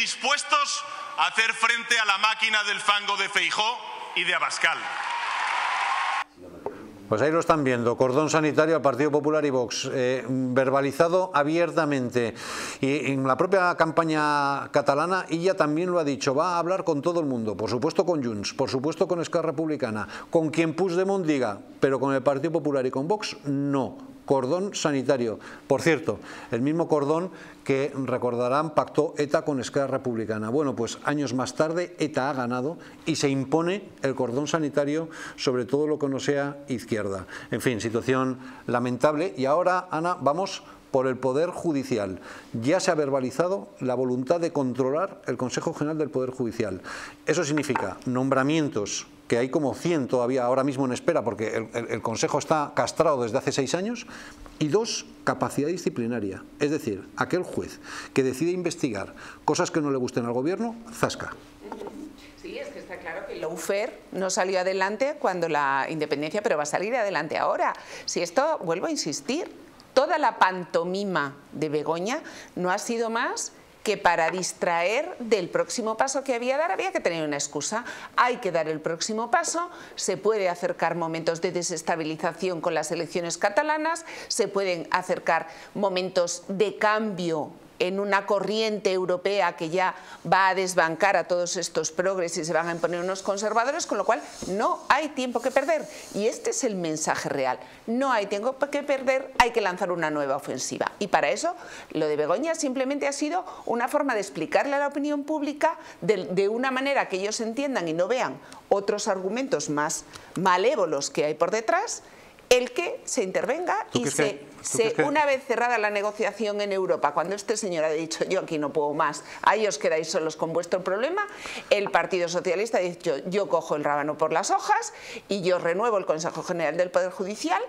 dispuestos a hacer frente a la máquina del fango de Feijó y de Abascal. Pues ahí lo están viendo, cordón sanitario al Partido Popular y Vox, eh, verbalizado abiertamente. Y en la propia campaña catalana ella también lo ha dicho, va a hablar con todo el mundo, por supuesto con Junts, por supuesto con Esquerra Republicana, con quien Puigdemont diga, pero con el Partido Popular y con Vox no cordón sanitario. Por cierto, el mismo cordón que recordarán pactó ETA con Esquerra Republicana. Bueno, pues años más tarde ETA ha ganado y se impone el cordón sanitario sobre todo lo que no sea izquierda. En fin, situación lamentable. Y ahora, Ana, vamos por el Poder Judicial. Ya se ha verbalizado la voluntad de controlar el Consejo General del Poder Judicial. Eso significa nombramientos que hay como 100 todavía ahora mismo en espera porque el, Consejo está castrado desde hace seis años, y dos, capacidad disciplinaria. Es decir, aquel juez que decide investigar cosas que no le gusten al gobierno, zasca. Sí, es que está claro que el lawfare no salió adelante cuando la independencia, pero va a salir adelante ahora. Si esto, vuelvo a insistir, toda la pantomima de Begoña no ha sido más que para distraer del próximo paso que había que dar había que tener una excusa. Hay que dar el próximo paso, se puede acercar momentos de desestabilización con las elecciones catalanas, se pueden acercar momentos de cambio en una corriente europea que ya va a desbancar a todos estos progres y se van a imponer unos conservadores, con lo cual no hay tiempo que perder. Y este es el mensaje real. No hay tiempo que perder, hay que lanzar una nueva ofensiva. Y para eso, lo de Begoña simplemente ha sido una forma de explicarle a la opinión pública de, de una manera que ellos entiendan y no vean otros argumentos más malévolos que hay por detrás, el que se intervenga y se, una vez cerrada la negociación en Europa, cuando este señor ha dicho yo aquí no puedo más, ahí os quedáis solos con vuestro problema, el Partido Socialista ha dicho yo cojo el rábano por las hojas y yo renuevo el Consejo General del Poder Judicial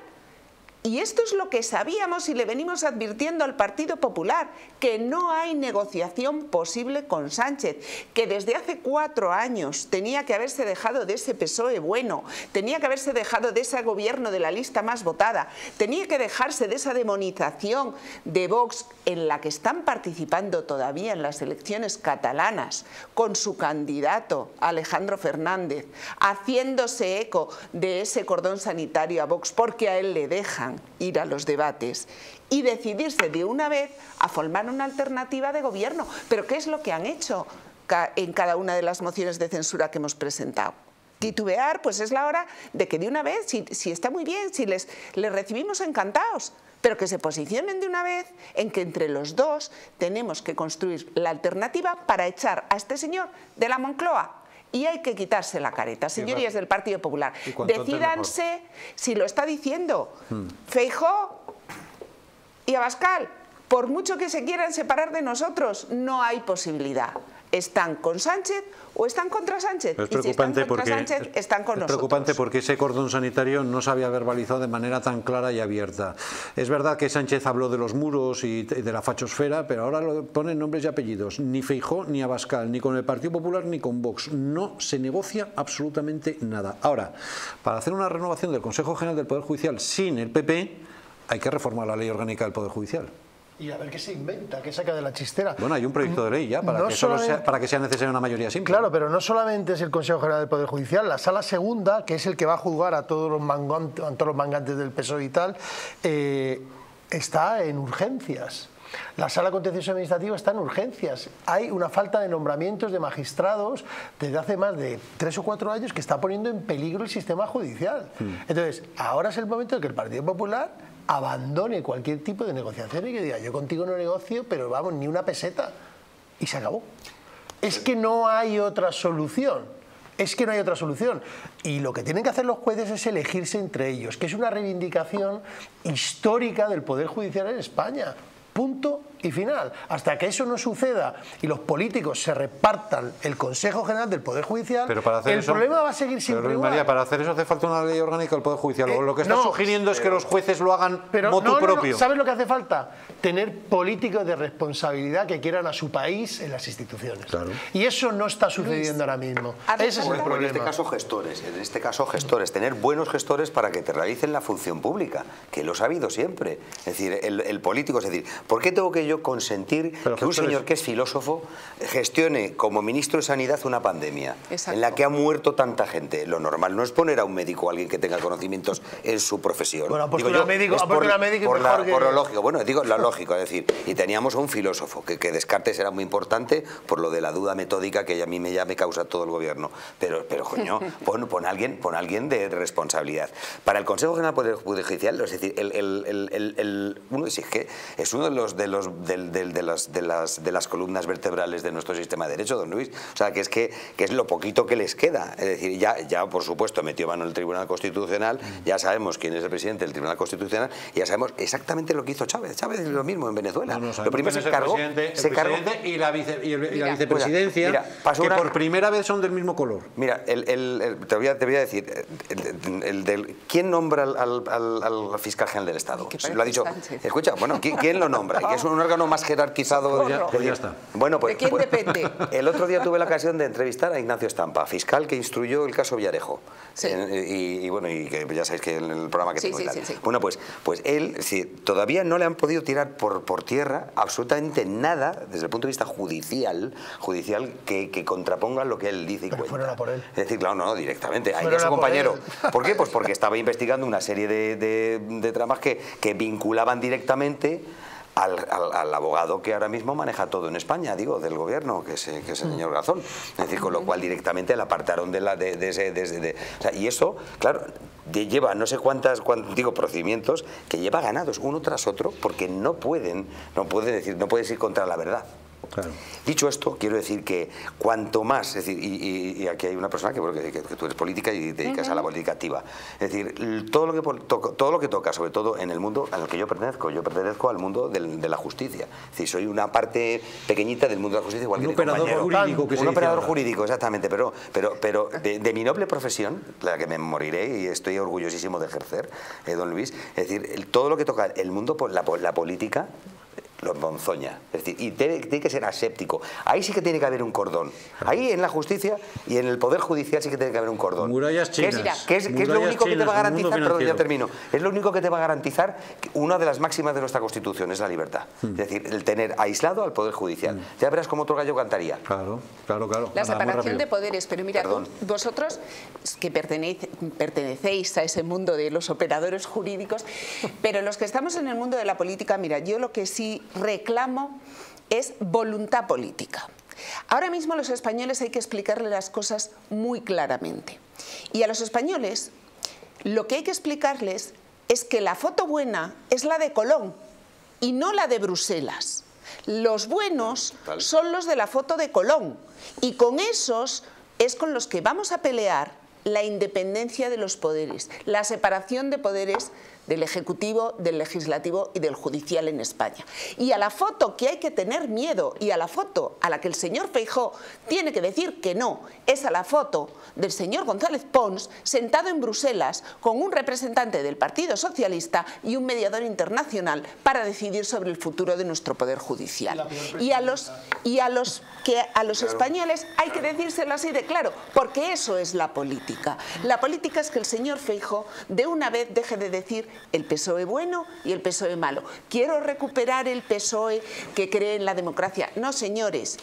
y esto es lo que sabíamos y le venimos advirtiendo al Partido Popular, que no hay negociación posible con Sánchez, que desde hace cuatro años tenía que haberse dejado de ese PSOE bueno, tenía que haberse dejado de ese gobierno de la lista más votada, tenía que dejarse de esa demonización de Vox en la que están participando todavía en las elecciones catalanas con su candidato Alejandro Fernández, haciéndose eco de ese cordón sanitario a Vox porque a él le dejan ir a los debates y decidirse de una vez a formar una alternativa de gobierno. Pero ¿qué es lo que han hecho en cada una de las mociones de censura que hemos presentado? Titubear, pues es la hora de que de una vez, si, está muy bien, si les, les recibimos encantados, pero que se posicionen de una vez en que entre los dos tenemos que construir la alternativa para echar a este señor de la Moncloa y hay que quitarse la careta. Señorías del Partido Popular, decídanse si lo está diciendo hmm. Feijó y Abascal. Por mucho que se quieran separar de nosotros, no hay posibilidad están con Sánchez o están contra Sánchez. Es preocupante, porque, están con es preocupante porque ese cordón sanitario no se había verbalizado de manera tan clara y abierta. Es verdad que Sánchez habló de los muros y de la fachosfera, pero ahora lo ponen nombres y apellidos. Ni Feijó ni Abascal, ni con el Partido Popular ni con Vox. No se negocia absolutamente nada. Ahora, para hacer una renovación del Consejo General del Poder Judicial sin el PP, hay que reformar la ley orgánica del Poder Judicial y a ver qué se inventa, qué saca de la chistera. Bueno, hay un proyecto de ley ya para, que, sea, para que sea necesaria una mayoría simple. Claro, pero no solamente es el Consejo General del Poder Judicial, la Sala Segunda, que es el que va a juzgar a todos los, mangantes, todos los mangantes del PSOE y tal, eh, está en urgencias. La sala contencioso administrativa está en urgencias. Hay una falta de nombramientos de magistrados desde hace más de tres o cuatro años que está poniendo en peligro el sistema judicial. Hmm. Entonces, ahora es el momento de que el Partido Popular abandone cualquier tipo de negociación y que diga, yo contigo no negocio, pero vamos, ni una peseta. Y se acabó. Es que no hay otra solución. Es que no hay otra solución. Y lo que tienen que hacer los jueces es elegirse entre ellos, que es una reivindicación histórica del Poder Judicial en España. Punto y final. Hasta que eso no suceda y los políticos se repartan el Consejo General del Poder Judicial, el problema va a seguir siempre igual. María, para hacer eso hace falta una ley orgánica del Poder Judicial. Eh, lo que está sugiriendo es que los jueces lo hagan pero, motu propio. ¿Sabes lo que hace falta? Tener políticos de responsabilidad que quieran a su país en las instituciones. Y eso no está sucediendo ahora mismo. Ese es el problema. En este caso gestores, en este caso gestores, tener buenos gestores para que te realicen la función pública, que los ha habido siempre. Es decir, el, el político, es decir, ¿por qué tengo que yo yo consentir Pero, que un señor que es filósofo gestione como ministro de Sanidad una pandemia Exacto. en la que ha muerto tanta gente? Lo normal no es poner a un médico o a alguien que tenga conocimientos en su profesión. Bueno, ha puesto Digo una médico- es por, médico y por la- que- por lo lógico. Bueno, digo lo lógico, es decir, y teníamos a un filósofo, que, que Descartes era muy importante por lo de la duda metódica que a mí me, ya me causa todo el gobierno. Pero, pero coño, pon, pon a alguien, pon alguien de responsabilidad. Para el Consejo General Poder Judicial, es decir, el, el- el- el- el- uno es que es uno de los de los del- del- de, las, de, las, de las columnas vertebrales de nuestro sistema de derecho, don Luis. O sea, que es que, que es lo poquito que les queda. Es decir, ya, ya por supuesto metió mano en el Tribunal Constitucional, ya sabemos quién es el presidente del Tribunal Constitucional, y ya sabemos exactamente lo que hizo Chávez. Chávez es lo mismo en Venezuela. No, no, lo primero se es el cargó, presidente, el se cargó- presidente y la, vice- y el- y la vicepresidencia, mira, que una- por primera vez son del mismo color. Mira, el, el- el- te, voy a, te voy a decir, el, el del, ¿quién nombra al, al- al- al fiscal general del Estado? lo ha dicho. Sánchez. Escucha, bueno, ¿quién, quién lo nombra? Que es un órgano más jerarquizado. Pues ya está. Bueno, pues, ¿De quién pues- depende? El otro día tuve la ocasión de entrevistar a Ignacio Estampa, fiscal que instruyó el caso Villarejo. Sí. En- y, y bueno, y que ya sabéis que en el programa que Sí, tengo y sí, tal. sí, sí. Bueno, pues, pues él, sí, todavía no le han podido tirar por, por tierra absolutamente nada desde el punto de vista judicial, judicial que, que contraponga lo que él dice y Pero cuenta. fueron a por él. Es decir, claro, no, no, directamente. Ahí su a por compañero. ¿Por qué? Pues porque estaba investigando una serie de, de- de tramas que, que vinculaban directamente al, al- al abogado que ahora mismo maneja todo en España, digo, del gobierno, que es, que es el Mm. señor Gazón. Es decir, con lo cual directamente la apartaron de la de, de ese... de ese- de- o sea, y eso, claro, lleva no sé cuántas, cuán- digo, procedimientos que lleva ganados uno tras otro porque no pueden, no pueden decir, no puedes ir contra la verdad. Claro. Dicho esto, quiero decir que cuanto más, es decir, y, y- y aquí hay una persona que, bueno, que, que- que tú eres política y te dedicas a la política activa. Es decir, todo lo, que, todo lo que toca, sobre todo en el mundo al que yo pertenezco, yo pertenezco al mundo del- de la justicia. Es decir, soy una parte pequeñita del mundo de la justicia, igual Un que operador compañero. jurídico que Un operador ahora. jurídico, exactamente, pero, pero, pero de, de mi noble profesión, la que me moriré y estoy orgullosísimo de ejercer, eh, don Luis, es decir, el- todo lo que toca el mundo, la política, lo ponzoña. Es decir, y tiene, tiene que ser aséptico. Ahí sí que tiene que haber un cordón. Ahí en la justicia y en el Poder Judicial sí que tiene que haber un cordón. Murallas Que es- chinas. Que es, que es lo único que te va a garantizar, perdón, ya termino, es lo único que te va a garantizar una de las máximas de nuestra Constitución, es la libertad. Hmm. Es decir, el tener aislado al Poder Judicial. Ya verás cómo otro gallo cantaría. Claro, claro, claro. La separación de poderes, pero mira, tú- vosotros que pertenece- pertenecéis a ese mundo de los operadores jurídicos, pero los que estamos en el mundo de la política, mira, yo lo que sí reclamo es voluntad política. Ahora mismo a los españoles hay que explicarle las cosas muy claramente. Y a los españoles lo que hay que explicarles es que la foto buena es la de Colón y no la de Bruselas. Los buenos son los de la foto de Colón y con esos es con los que vamos a pelear la independencia de los poderes, la separación de poderes del Ejecutivo, del Legislativo y del Judicial en España. Y a la foto que hay que tener miedo y a la foto a la que el señor Feijó tiene que decir que no, es a la foto del señor González Pons sentado en Bruselas con un representante del Partido Socialista y un mediador internacional para decidir sobre el futuro de nuestro Poder Judicial. Y a los, y a los, que a los españoles hay que decírselo así de claro, porque eso es la política. La política es que el señor Feijo de una vez deje de decir el PSOE bueno y el PSOE malo. Quiero recuperar el PSOE que cree en la democracia. No, señores.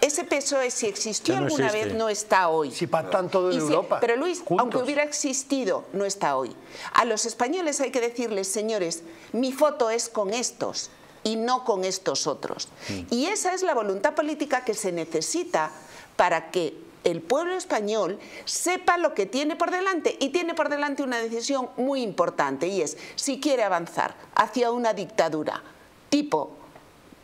Ese PSOE, si existió no alguna existe. vez, no está hoy. Si pactan todo en si- Europa, Pero Luis, juntos. aunque hubiera existido, no está hoy. A los españoles hay que decirles, señores, mi foto es con estos y no con estos otros. Y esa es la voluntad política que se necesita para que el pueblo español sepa lo que tiene por delante y tiene por delante una decisión muy importante y es si quiere avanzar hacia una dictadura tipo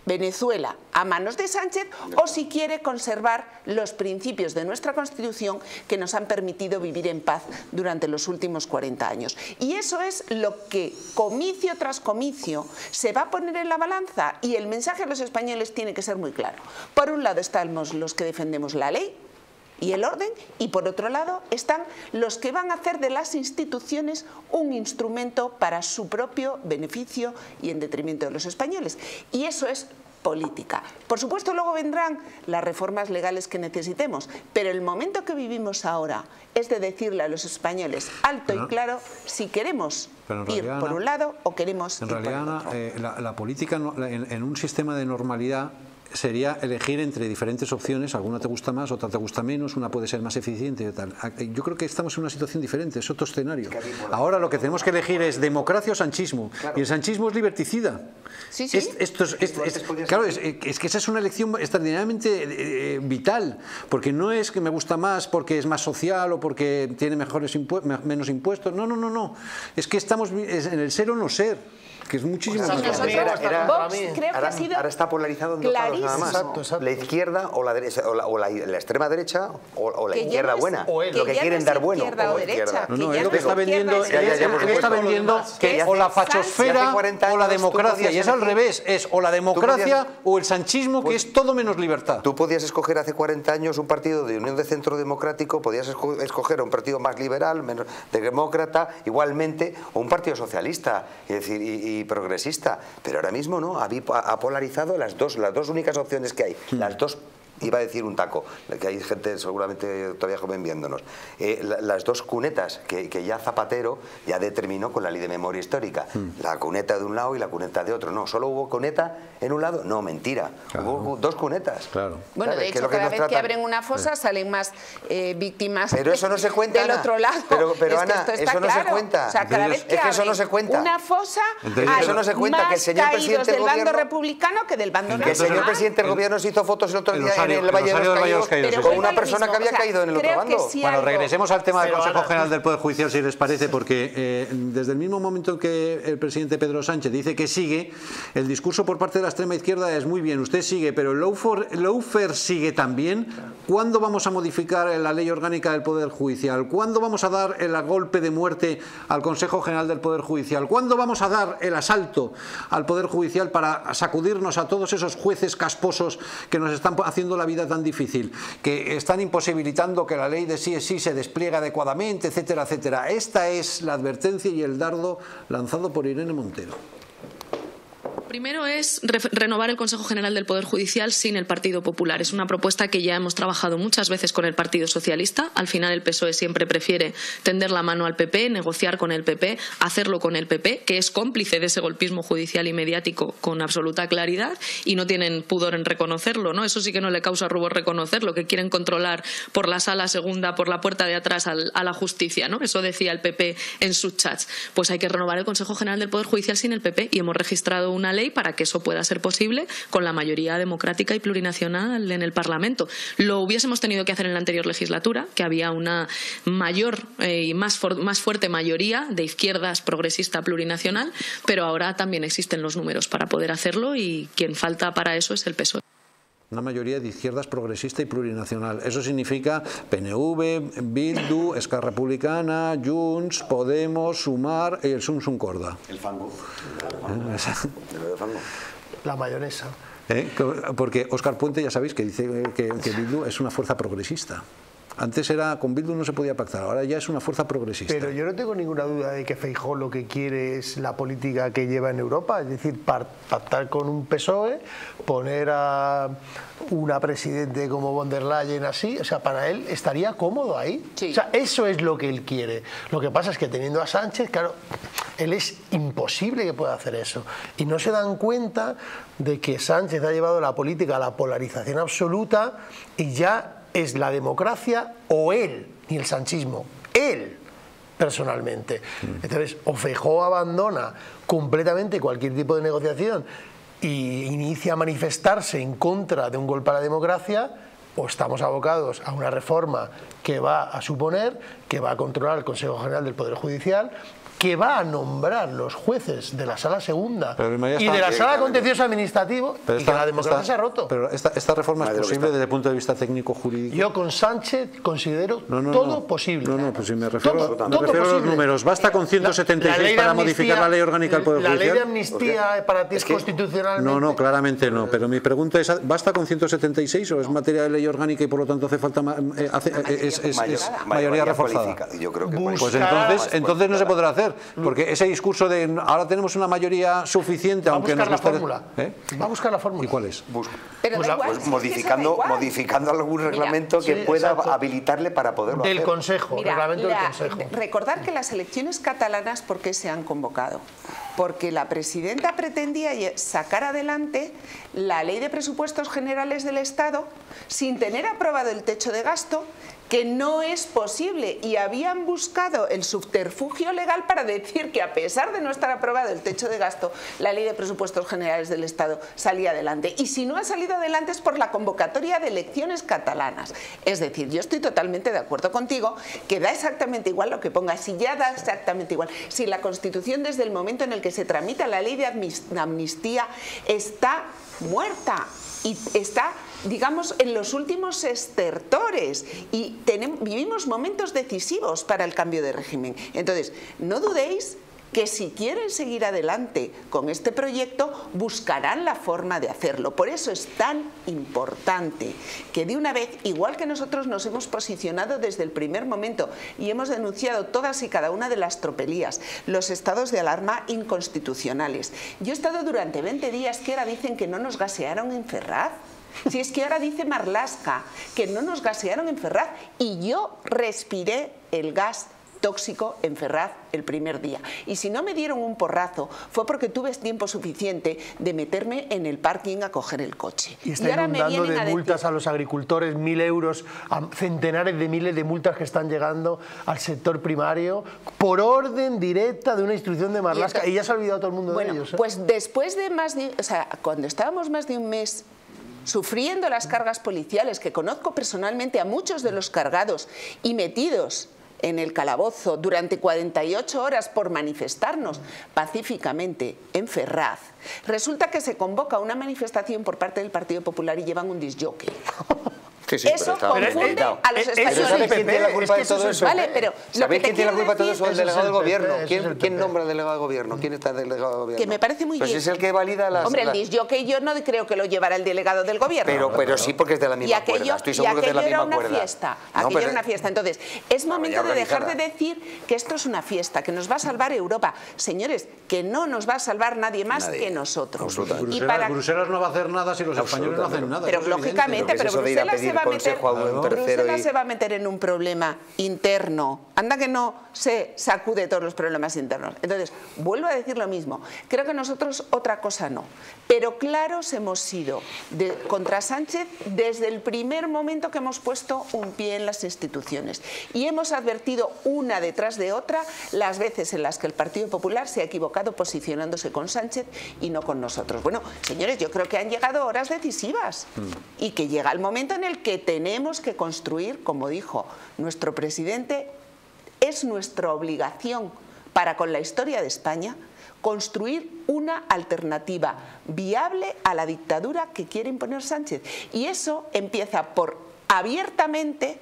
Venezuela a manos de Sánchez o si quiere conservar los principios de nuestra Constitución que nos han permitido vivir en paz durante los últimos 40 años. Y eso es lo que comicio tras comicio se va a poner en la balanza y el mensaje a los españoles tiene que ser muy claro. Por un lado estamos los que defendemos la ley, y el orden y por otro lado están los que van a hacer de las instituciones un instrumento para su propio beneficio y en detrimento de los españoles. Y eso es política. Por supuesto, luego vendrán las reformas legales que necesitemos, pero el momento que vivimos ahora es de decirle a los españoles alto y claro si queremos ir por un lado o queremos en ir realidad, por el otro. eh, la, la política en un sistema de normalidad sería elegir entre diferentes opciones, alguna te gusta más, otra te gusta menos, una puede ser más eficiente y tal. A- eh, Yo creo que estamos en una situación diferente, es otro escenario. Ahora lo que tenemos que elegir es democracia o sanchismo, y el sanchismo es liberticida. Sí, sí. Es- esto es- es- es- claro, es, es que esa es una elección extraordinariamente eh, vital, porque no es que me gusta más porque es más social o porque tiene mejores me- menos impuestos, no, no, no, no, es que estamos en el ser o no ser, que es muchísimo Pues más nosotros- grande. Era- era- Vox creo que ahora, ha sido ahora está polarizado en dos lados nada más. Exacto, exacto. La izquierda o la derecha, o la, o la- la extrema derecha o, o la Que izquierda no es- buena. o él. lo que que quieren no es dar bueno. izquierda o izquierda. derecha, No, no, que ya él lo que es está izquierda, vendiendo, es Ya, ya, ya, está vendiendo Que o la fachosfera 40 o la democracia, y es al revés, es o la democracia o el sanchismo, que es todo menos libertad. Tú podías escoger hace 40 años un partido de Unión de Centro Democrático, podías esco- escoger un partido más liberal, menos demócrata, igualmente, o un partido socialista es decir, y, y progresista. Pero ahora mismo no, ha, ha polarizado las dos, las dos únicas opciones que hay, las dos iba a decir un taco, que hay gente seguramente todavía joven viéndonos. Eh, la- las dos cunetas que, que ya Zapatero ya determinó con la ley de memoria histórica, la cuneta de un lado y la cuneta de otro. No, solo hubo cuneta en un lado, no, mentira, Claro. hubo dos cunetas. Claro. Bueno, ¿Sabes? de hecho, que cada vez que abren una fosa salen más eh, víctimas Pero eso no se cuenta, del Ana. otro lado. Pero- pero, Es que Ana, esto está eso no se claro. cuenta. O sea, cada vez que es que eso no abren se cuenta. una fosa, hay Eso no se cuenta, más que el señor presidente del del bando gobierno- republicano que del bando Que el señor presidente del gobierno se hizo fotos el otro día Rosario- en el Valle de Rosario los de los Caídos Caídos, Pero sí. con una persona que había o sea, caído en el otro bando. Bueno, regresemos al tema del Consejo General del Poder Judicial, si les parece, porque eh, desde el mismo momento que el presidente Pedro Sánchez dice que sigue, el discurso por parte de la extrema izquierda es muy bien, usted sigue, pero el lawfare sigue también. ¿Cuándo vamos a modificar la ley orgánica del Poder Judicial? ¿Cuándo vamos a dar el golpe de muerte al Consejo General del Poder Judicial? ¿Cuándo vamos a dar el asalto al Poder Judicial para sacudirnos a todos esos jueces casposos que nos están haciendo la vida tan difícil, que están imposibilitando que la ley de sí es sí se despliegue adecuadamente, etcétera, etcétera? Esta es la advertencia y el dardo lanzado por Irene Montero. Primero es re- renovar el Consejo General del Poder Judicial sin el Partido Popular. Es una propuesta que ya hemos trabajado muchas veces con el Partido Socialista. Al final el PSOE siempre prefiere tender la mano al PP, negociar con el PP, hacerlo con el PP, que es cómplice de ese golpismo judicial y mediático con absoluta claridad y no tienen pudor en reconocerlo. ¿no? Eso sí que no le causa rubor reconocerlo, que quieren controlar por la sala segunda, por la puerta de atrás al- a la justicia. ¿no? Eso decía el PP en sus chats. Pues hay que renovar el Consejo General del Poder Judicial sin el PP y hemos registrado una ley para que eso pueda ser posible con la mayoría democrática y plurinacional en el Parlamento. Lo hubiésemos tenido que hacer en la anterior legislatura, que había una mayor eh, y más, más fuerte mayoría de izquierdas progresista plurinacional, pero ahora también existen los números para poder hacerlo y quien falta para eso es el PSOE. Una mayoría de izquierdas progresista y plurinacional. Eso significa PNV, Bildu, Esquerra Republicana, Junts, Podemos, Sumar y el Sum Sum Corda. El fango. ¿Eh? El fango. La mayonesa. ¿Eh? Porque Óscar Puente ya sabéis que dice que, que Bildu es una fuerza progresista. Antes era con Bildu no se podía pactar, ahora ya es una fuerza progresista. Pero yo no tengo ninguna duda de que Feijó lo que quiere es la política que lleva en Europa, es decir, pactar con un PSOE, poner a una presidente como von der Leyen así, o sea, para él estaría cómodo ahí. Sí. O sea, eso es lo que él quiere. Lo que pasa es que teniendo a Sánchez, claro, él es imposible que pueda hacer eso. Y no se dan cuenta de que Sánchez ha llevado la política a la polarización absoluta y ya es la democracia o él, ni el sanchismo, él personalmente. Entonces, o Feijóo abandona completamente cualquier tipo de negociación y inicia a manifestarse en contra de un golpe a la democracia, o estamos abocados a una reforma que va a suponer que va a controlar el Consejo General del Poder Judicial, que va a nombrar los jueces de la sala segunda y de la sala contencioso administrativo Pero y esta- que la democracia esta- se ha roto. Pero esta, esta reforma es Madre posible desde el punto de vista técnico-jurídico. Yo con Sánchez considero No, no, todo no. posible. No, no, pues si me refiero, Todo- me todo refiero a los posible. números. Basta con 176 La- la para amnistía- modificar la ley orgánica del Poder La ley de Judicial. amnistía para ti es, Es que- constitucionalmente. No, no, claramente no. Pero mi pregunta es, ¿basta con 176 o es materia de ley orgánica y por lo tanto hace falta eh, hace- eh, es, es- es Mayor- mayoría reforzada? Yo creo que Pues entonces, entonces no se podrá hacer. Hacer, porque ese discurso de ahora tenemos una mayoría suficiente, Va a aunque buscar nos la gustaría- fórmula. ¿Eh? Va a buscar la fórmula. ¿Y cuál es? Bus- Pero Pues da la- igual, pues modificando, igual. modificando algún Mira, reglamento que sí, pueda exacto. habilitarle para poderlo Del hacer. Consejo, Mira, reglamento la- del Consejo. recordar que las elecciones catalanas, ¿por qué se han convocado? Porque la presidenta pretendía sacar adelante la ley de presupuestos generales del Estado sin tener aprobado el techo de gasto que no es posible y habían buscado el subterfugio legal para decir que a pesar de no estar aprobado el techo de gasto, la ley de presupuestos generales del Estado salía adelante. Y si no ha salido adelante es por la convocatoria de elecciones catalanas. Es decir, yo estoy totalmente de acuerdo contigo que da exactamente igual lo que pongas, si ya da exactamente igual, si la Constitución desde el momento en el que se tramita la ley de amnis- amnistía está muerta y está digamos, en los últimos estertores y tenem- vivimos momentos decisivos para el cambio de régimen. Entonces, no dudéis que si quieren seguir adelante con este proyecto, buscarán la forma de hacerlo. Por eso es tan importante que de una vez, igual que nosotros nos hemos posicionado desde el primer momento y hemos denunciado todas y cada una de las tropelías, los estados de alarma inconstitucionales. Yo he estado durante 20 días que ahora dicen que no nos gasearon en Ferraz. Si es que ahora dice Marlasca que no nos gasearon en Ferraz y yo respiré el gas tóxico en Ferraz el primer día. Y si no me dieron un porrazo fue porque tuve tiempo suficiente de meterme en el parking a coger el coche. Y está inundando de multas a los agricultores, mil euros, a centenares de miles de multas que están llegando al sector primario por orden directa de una instrucción de Marlaska. entonces- Y, ya se ha olvidado todo el mundo Bueno, de ellos. ¿eh? pues después de más de, o sea, cuando estábamos más de un mes sufriendo las cargas policiales, que conozco personalmente a muchos de los cargados y metidos en el calabozo durante 48 horas por manifestarnos pacíficamente en Ferraz, resulta que se convoca una manifestación por parte del Partido Popular y llevan un disjockey. Sí, sí, pero Eso está confunde inventado. a los es Pero españoles. ¿sabe quién tiene la Es culpa que de todo es eso? Vale, pero lo ¿Sabe que te quién tiene la culpa de todo eso? El es delegado el del gobierno. ese es ¿Quién, quién nombra al delegado del gobierno? ¿Quién está del delegado del gobierno? Que me parece muy pues bien. es el que valida las... Hombre, el las- disjockey yo no creo que lo llevara el delegado del gobierno. Pero, pero sí porque es de la y misma aquello, cuerda. Estoy y seguro que es de la aquello misma era una cuerda. fiesta. No, aquello pero- era una fiesta. Entonces, es momento de dejar de decir que esto es una fiesta, que nos va a salvar Europa. Señores, que no nos va a salvar nadie más Nadie. que nosotros. Absolutamente. Y Bruselas, para- Bruselas no va a hacer nada si los españoles no hacen nada. pero es lógicamente, es pero Bruselas va a meter, consejo a un tercero Bruselas y- se va a meter en un problema interno. Anda que no se sacude todos los problemas internos. Entonces, vuelvo a decir lo mismo. Creo que nosotros otra cosa no. Pero claros hemos sido de- contra Sánchez desde el primer momento que hemos puesto un pie en las instituciones. Y hemos advertido una detrás de otra las veces en las que el Partido Popular se ha equivocado posicionándose con Sánchez y no con nosotros. Bueno, señores, yo creo que han llegado horas decisivas y que llega el momento en el que tenemos que construir, como dijo nuestro presidente, es nuestra obligación para con la historia de España construir una alternativa viable a la dictadura que quiere imponer Sánchez. Y eso empieza por abiertamente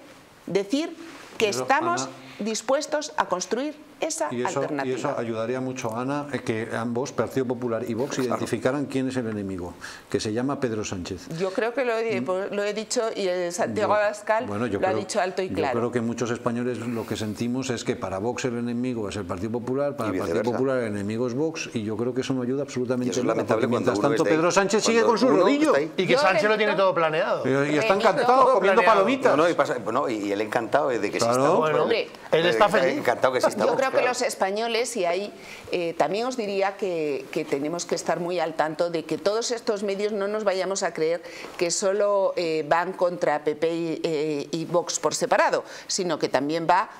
decir que estamos Ana, dispuestos a construir esa Y eso, y alternativa. eso ayudaría mucho, Ana, eh, que ambos, Partido Popular y Vox, identificaran quién es el enemigo, que se llama Pedro Sánchez. Yo creo que lo he, lo he dicho y eh, Santiago Yo- Abascal bueno, yo lo ha dicho alto y Yo claro. creo que muchos españoles lo que sentimos es que para Vox el enemigo es el Partido Popular, para el Partido. Popular el enemigo es Vox, y yo creo que eso no ayuda absolutamente es nada, lamentable mientras tanto está ahí. Pedro Sánchez sigue con su rodillo. está. Y que Yo Sánchez lo tiene todo planeado. Y y está encantado comiendo planeado. palomitas. No, no, y, pasa- no, y- y él encantado de que Claro. Vox, Bueno, Hombre, él está feliz. Encantado que exista Yo creo que claro. los españoles, y ahí eh, también os diría que, que tenemos que estar muy al tanto de que todos estos medios no nos vayamos a creer que solo eh, van contra PP y, eh, y Vox por separado, sino que también va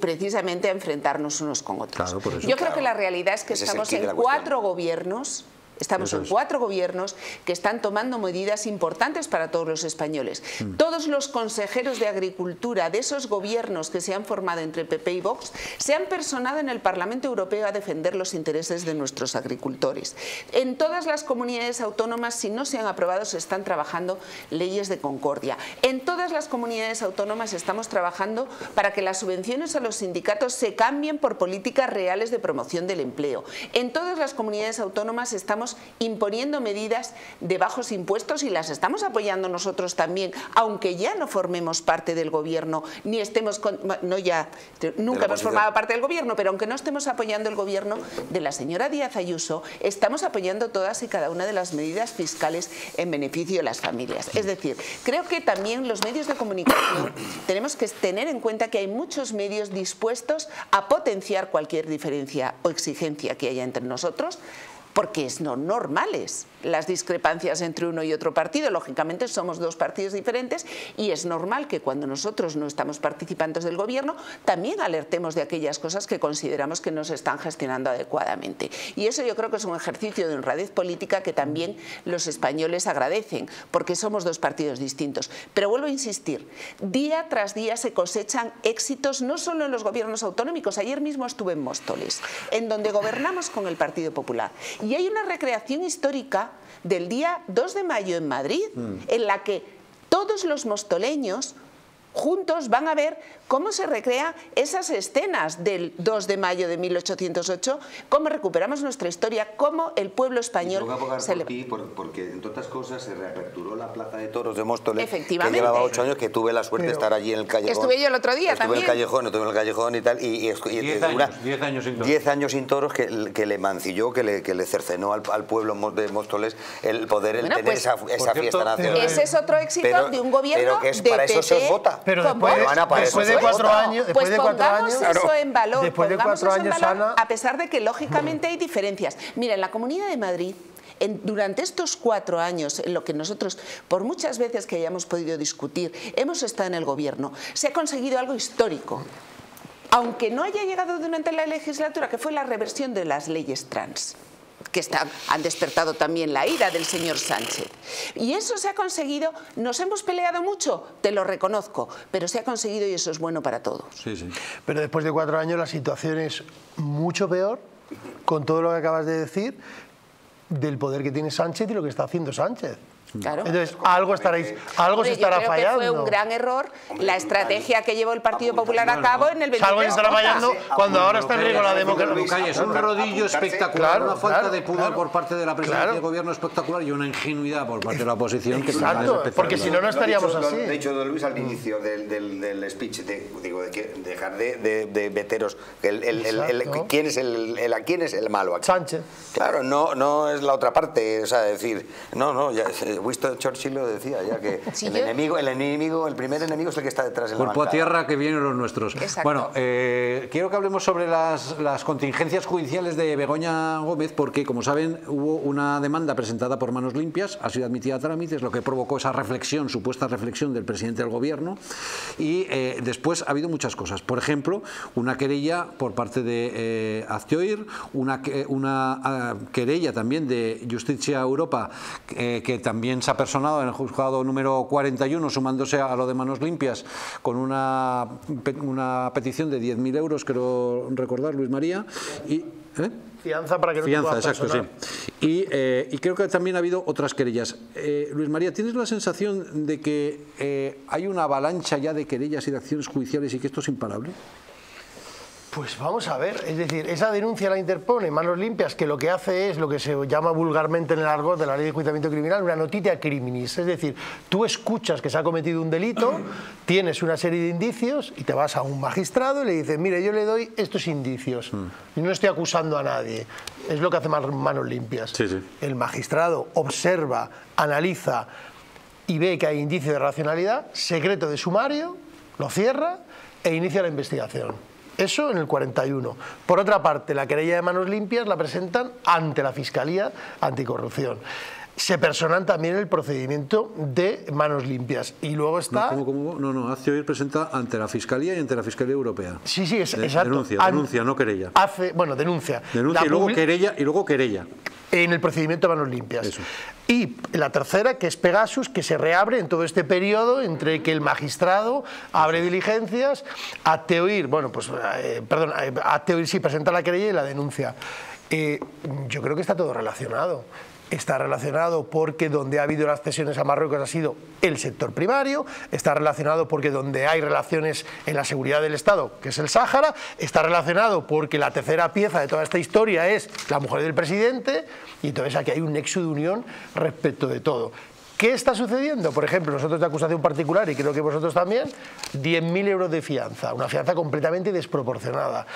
precisamente a enfrentarnos unos con otros. Claro, por eso. Yo creo que la realidad es que Ese estamos en cuatro gobiernos Estamos Eso en es. cuatro gobiernos que están tomando medidas importantes para todos los españoles. Mm. Todos los consejeros de Agricultura de esos gobiernos que se han formado entre PP y Vox se han personado en el Parlamento Europeo a defender los intereses de nuestros agricultores. En todas las comunidades autónomas, si no se han aprobado, se están trabajando leyes de concordia. En todas las comunidades autónomas estamos trabajando para que las subvenciones a los sindicatos se cambien por políticas reales de promoción del empleo. En todas las comunidades autónomas estamos estamos imponiendo medidas de bajos impuestos y las estamos apoyando nosotros también, aunque ya no formemos parte del gobierno, ni estemos, no ya, nunca hemos formado parte del gobierno, pero aunque no estemos apoyando el gobierno de la señora Díaz Ayuso, estamos apoyando todas y cada una de las medidas fiscales en beneficio de las familias. Es decir, creo que también los medios de comunicación tenemos que tener en cuenta que hay muchos medios dispuestos a potenciar cualquier diferencia o exigencia que haya entre nosotros, porque no normales las discrepancias entre uno y otro partido. Lógicamente somos dos partidos diferentes y es normal que cuando nosotros no estamos participando del gobierno también alertemos de aquellas cosas que consideramos que no se están gestionando adecuadamente. Y eso yo creo que es un ejercicio de honradez política que también los españoles agradecen, porque somos dos partidos distintos. Pero vuelvo a insistir, día tras día se cosechan éxitos no solo en los gobiernos autonómicos. Ayer mismo estuve en Móstoles, en donde gobernamos con el Partido Popular. Y hay una recreación histórica del día 2 de mayo en Madrid, mm. en la que todos los mostoleños juntos van a ver cómo se recrea esas escenas del 2 de mayo de 1808, cómo recuperamos nuestra historia, cómo el pueblo español se le... porque entre otras cosas se reaperturó la Plaza de Toros de Móstoles, Efectivamente. que llevaba ocho años, que tuve la suerte de estar allí en el callejón. Estuve yo el otro día estuve también. en el callejón, estuve en el callejón y tal, y, diez, años, diez, años, sin toros. Diez años sin toros que, que le mancilló, que le, que le cercenó al, al, pueblo de Móstoles el poder el tener pues, esa, esa fiesta nacional. Ese es otro éxito de un gobierno pero que es, para eso se os vota. Pero después, después de cuatro años, después pues de cuatro pongamos años, eso en valor, después de cuatro años, valor, a pesar de que lógicamente hay diferencias. Mira, en la Comunidad de Madrid en, durante estos cuatro años, en lo que nosotros, por muchas veces que hayamos podido discutir, hemos estado en el gobierno, se ha conseguido algo histórico. Aunque no haya llegado durante la legislatura, que fue la reversión de las leyes trans que han despertado también la ira del señor Sánchez. Y eso se ha conseguido, nos hemos peleado mucho, te lo reconozco, pero se ha conseguido y eso es bueno para todos. Sí, sí. Pero después de cuatro años la situación es mucho peor, con todo lo que acabas de decir, del poder que tiene Sánchez y lo que está haciendo Sánchez. Entonces, algo estaréis, algo se estará yo creo fallando. Que fue un gran error la estrategia que llevó el Partido Popular a cabo en el 23 Algo se estará fallando cuando ahora está en riesgo la democracia. Es un rodillo espectacular, una falta de pudor por parte de la presidencia del gobierno espectacular y una ingenuidad por parte de la oposición que Exacto, porque si no, no estaríamos así. De hecho, don Luis, al inicio del, del, speech, de, digo, de que dejar de, de, meteros el, el, ¿quién, es el, quién es el malo aquí. Sánchez. Claro, no, no es la otra parte, o sea, decir, no, no, ya, Winston Churchill lo decía, ya que el, enemigo, el enemigo, el primer enemigo es el que está detrás de la Cuerpo a tierra que vienen los nuestros. Bueno, eh, quiero que hablemos sobre las, las, contingencias judiciales de Begoña Gómez, porque como saben hubo una demanda presentada por Manos Limpias, ha sido admitida a trámites, lo que provocó esa reflexión, supuesta reflexión del presidente del gobierno, y eh, después ha habido muchas cosas. Por ejemplo, una querella por parte de eh, Aztioir, una, una ah, querella también de Justicia Europa, que también se ha personado en el juzgado número 41, sumándose a lo de manos limpias, con una, una petición de 10.000 euros, creo recordar, Luis María. Y, ¿eh? Fianza para que no Fianza, exacto, sí. Y, eh, y, creo que también ha habido otras querellas. Eh, Luis María, ¿tienes la sensación de que hay una avalancha ya de querellas y de acciones judiciales y que esto es imparable? Pues vamos a ver, es decir, esa denuncia la interpone Manos Limpias, que lo que hace es lo que se llama vulgarmente en el argot de la ley de enjuiciamiento criminal, una noticia criminis. Es decir, tú escuchas que se ha cometido un delito, tienes una serie de indicios y te vas a un magistrado y le dices, mire, yo le doy estos indicios. y no estoy acusando a nadie. Es lo que hace Manos Limpias. El magistrado observa, analiza y ve que hay indicio de racionalidad, secreto de sumario, lo cierra e inicia la investigación. Eso en el 41. Por otra parte, la querella de manos limpias la presentan ante la Fiscalía Anticorrupción. Se personan también el procedimiento de manos limpias. Y luego está... No, ¿cómo, No, no, hace hoy presenta ante la Fiscalía y ante la Fiscalía Europea. Sí, sí, es, exacto. Denuncia, denuncia, no querella. Hace, bueno, denuncia. Denuncia y luego querella, y luego querella en el procedimiento de manos limpias. Y la tercera, que es Pegasus, que se reabre en todo este periodo entre que el magistrado abre diligencias, a Teoir, bueno, pues, eh, perdón, a Teoir sí presenta la querella y la denuncia. Eh, yo creo que está todo relacionado. Está relacionado porque donde ha habido las cesiones a Marruecos ha sido el sector primario, está relacionado porque donde hay relaciones en la seguridad del Estado, que es el Sáhara, está relacionado porque la tercera pieza de toda esta historia es la mujer del presidente, y entonces aquí hay un nexo de unión respecto de todo. ¿Qué está sucediendo? Por ejemplo, nosotros de acusación particular, y creo que vosotros también, 10.000 euros de fianza, una fianza completamente desproporcionada.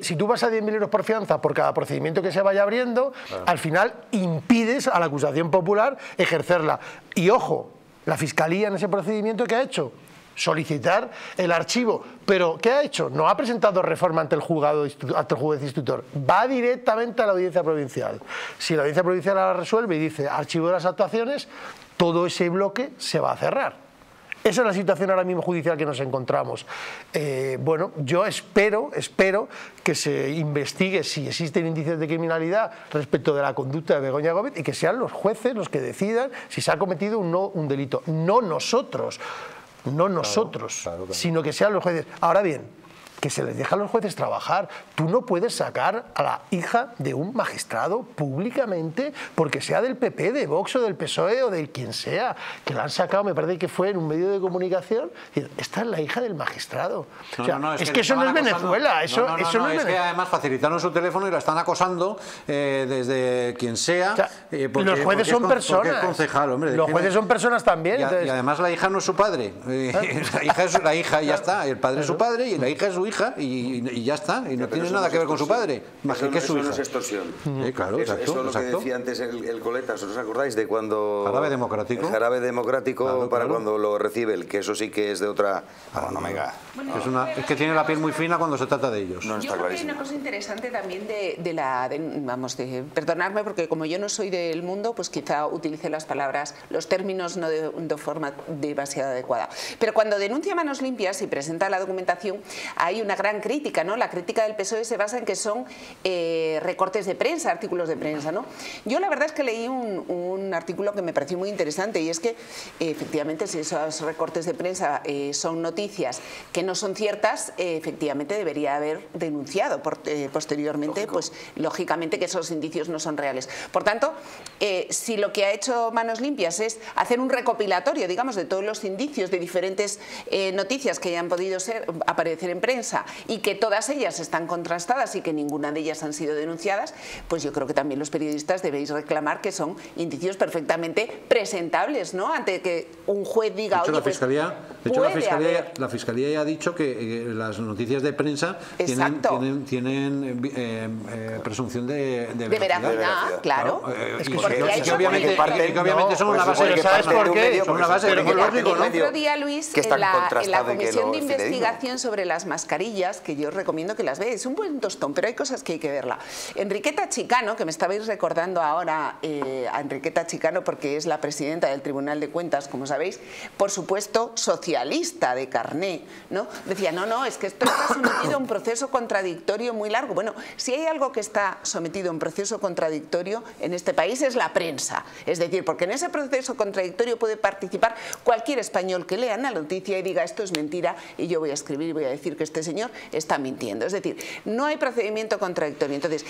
Si tú vas a 10.000 euros por fianza por cada procedimiento que se vaya abriendo, al final impides a la acusación popular ejercerla. Y ojo, la Fiscalía en ese procedimiento, ¿qué ha hecho? solicitar el archivo. Pero, ¿qué ha hecho? No ha presentado reforma ante el juzgado, ante el juez instructor. Va directamente a la audiencia provincial. Si la audiencia provincial la resuelve y dice archivo de las actuaciones, todo ese bloque se va a cerrar. Esa es la situación ahora mismo judicial que nos encontramos. Eh, bueno, yo espero, espero que se investigue si existen indicios de criminalidad respecto de la conducta de Begoña Gómez y que sean los jueces los que decidan si se ha cometido un, no, un delito, no nosotros, no nosotros, sino que sean los jueces. Ahora bien, que se les deja a los jueces trabajar. Tú no puedes sacar a la hija de un magistrado públicamente porque sea del PP, de Vox o del PSOE o del quien sea, que la han sacado, me parece que fue en un medio de comunicación. Esta es la hija del magistrado. es, que, eso no es Venezuela. Eso, no, eso no, es, que además facilitaron su teléfono y la están acosando eh, desde quien sea. Eh, los jueces son personas. concejal, hombre, los jueces son personas también. Y, además la hija no es su padre. Eh, la hija es la hija y ya está. El padre es su padre y la hija es su hija y, ya está, y no tiene nada que ver con su padre, más que, su hija. es extorsión. claro, eso, exacto, eso, es lo que decía antes el, el Coletas, ¿os acordáis de cuando... Jarabe democrático. El jarabe democrático para cuando lo recibe, el que eso sí que es de otra... Ah, no, mega. es, una, es, que tiene la piel muy fina cuando se trata de ellos. No, yo creo que hay una cosa interesante también de, de la... vamos, de perdonarme porque como yo no soy del mundo, pues quizá utilice las palabras, los términos no de, de forma demasiado adecuada. Pero cuando denuncia Manos Limpias y presenta la documentación, hay una gran crítica, ¿no? La crítica del PSOE se basa en que son eh, recortes de prensa, artículos de prensa, ¿no? Yo la verdad es que leí un, artículo que me pareció muy interesante y es que efectivamente si esos recortes de prensa eh, son noticias que no son ciertas, eh, efectivamente debería haber denunciado posteriormente, pues lógicamente que esos indicios no son reales. Por tanto, si lo que ha hecho Manos Limpias es hacer un recopilatorio, digamos, de todos los indicios de diferentes noticias que hayan podido ser, aparecer en prensa y que todas ellas están contrastadas y que ninguna de ellas han sido denunciadas, pues yo creo que también los periodistas debéis reclamar que son indicios perfectamente presentables, ¿no? Ante que un juez diga, de hecho, la pues fiscalía, de hecho, la fiscalía, la fiscalía ya ha dicho que eh, las noticias de prensa tienen, tienen, tienen eh, eh, presunción de, de, de veracidad, claro. es que, obviamente, obviamente son una base de ¿sabes por qué? Son una base de El otro día, Luis, en la, en la comisión de investigación sobre las mascarillas, que yo os recomiendo que las veáis. Es un buen tostón, pero hay cosas que hay que verla. Enriqueta Chicano, que me estabais recordando ahora eh, a Enriqueta Chicano porque es la presidenta del Tribunal de Cuentas, como sabéis, por supuesto socialista de carné, ¿no? Decía, no, no, es que esto está sometido a un proceso contradictorio muy largo. Bueno, si hay algo que está sometido a un proceso contradictorio en este país es la prensa. Es decir, porque en ese proceso contradictorio puede participar cualquier español que lea la noticia y diga esto es mentira y yo voy a escribir y voy a decir que este señor está mintiendo. Es decir, no hay procedimiento contradictorio. Entonces,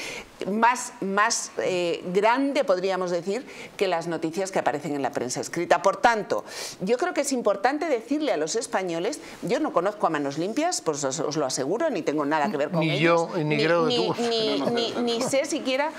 más, más eh, grande podríamos decir que las noticias que aparecen en la prensa escrita. Por tanto, yo creo que es importante decirle a los españoles, yo no conozco a manos limpias, pues os, lo aseguro, ni tengo nada que ver con ni ellos. Yo, ni, creo ni, ni, ni, sé siquiera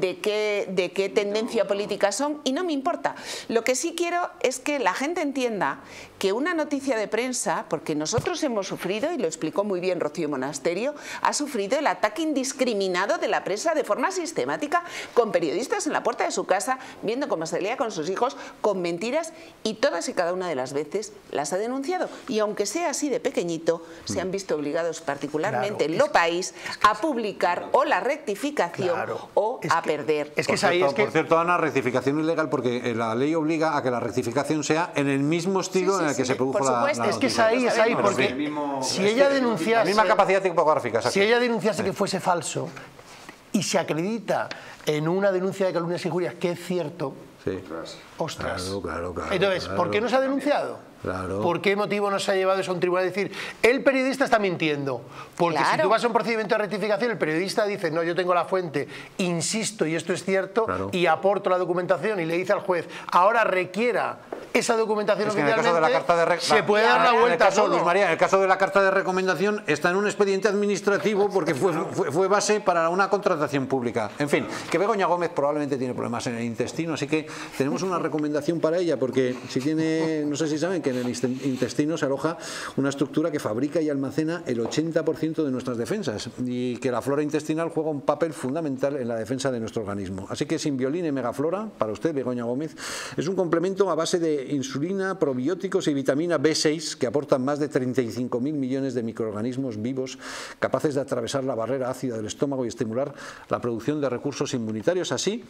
de, qué, de qué tendencia política son y no me importa. Lo que sí quiero es que la gente entienda que una noticia de prensa, porque nosotros hemos sufrido, y lo explicó muy bien Rocío Monasterio, ha sufrido el ataque indiscriminado de la prensa de forma sistemática, con periodistas en la puerta de su casa, viendo cómo se leía con sus hijos, con mentiras, y todas y cada una de las veces las ha denunciado. Y aunque sea así de pequeñito, se han visto obligados, particularmente en Lo País, a publicar o la rectificación o a perder. Es que por, cierto, por cierto, Ana, rectificación ilegal, porque la ley obliga a que la rectificación sea en el mismo estilo en el que se produjo la, Es que es ahí, es ahí, porque si ella denunciase... La misma capacidad tipográfica, Si ella denunciase que fuese falso y se acredita en una denuncia de calumnias y injurias que es cierto, Sí. Ostras. Claro, claro, claro, Entonces, ¿por qué no se ha denunciado? ¿Por qué motivo no se ha llevado eso a un tribunal? Es decir, el periodista está mintiendo. Porque si tú vas a un procedimiento de rectificación, el periodista dice, no, yo tengo la fuente, insisto, y esto es cierto, y aporto la documentación y le dice al juez, ahora requiera esa documentación oficialmente, se puede dar la vuelta todo. María, en el caso de la carta de recomendación está en un expediente administrativo porque fue, fue, base para una contratación pública. En fin, que Begoña Gómez probablemente tiene problemas en el intestino, así que tenemos una recomendación para ella, porque si tiene, no sé si saben que en el intestino se aloja una estructura que fabrica y almacena el 80% de nuestras defensas y que la flora intestinal juega un papel fundamental en la defensa de nuestro organismo. Así que sin violín y megaflora, para usted, Begoña Gómez, es un complemento a base de insulina, probióticos y vitamina B6 que aportan más de 35.000 millones de microorganismos vivos capaces de atravesar la barrera ácida del estómago y estimular la producción de recursos inmunitarios, así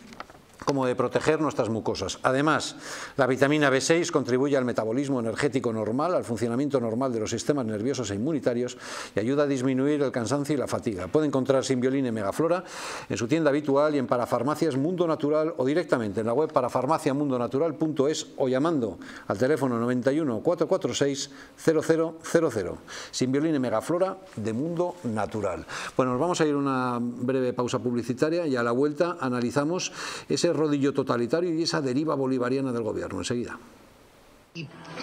como de proteger nuestras mucosas. Además, la vitamina B6 contribuye al metabolismo energético normal, al funcionamiento normal de los sistemas nerviosos e inmunitarios y ayuda a disminuir el cansancio y la fatiga. Puede encontrar Simbioline Megaflora en su tienda habitual y en Parafarmacias Mundo Natural o directamente en la web parafarmaciamundonatural.es o llamando al teléfono 91 446 0000. Simbioline Megaflora de Mundo Natural. Bueno, nos vamos a ir a una breve pausa publicitaria y a la vuelta analizamos ese rodillo totalitario y esa deriva bolivariana del gobierno. Enseguida.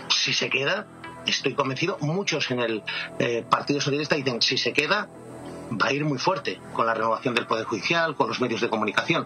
Si se queda, estoy convencido, muchos en el eh, Partido Socialista dicen, si se queda, va a ir muy fuerte con la renovación del Poder Judicial, con los medios de comunicación.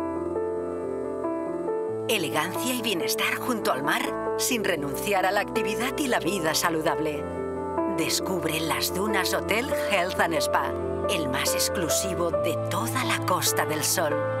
elegancia y bienestar junto al mar sin renunciar a la actividad y la vida saludable. Descubre las Dunas Hotel Health and Spa, el más exclusivo de toda la Costa del Sol.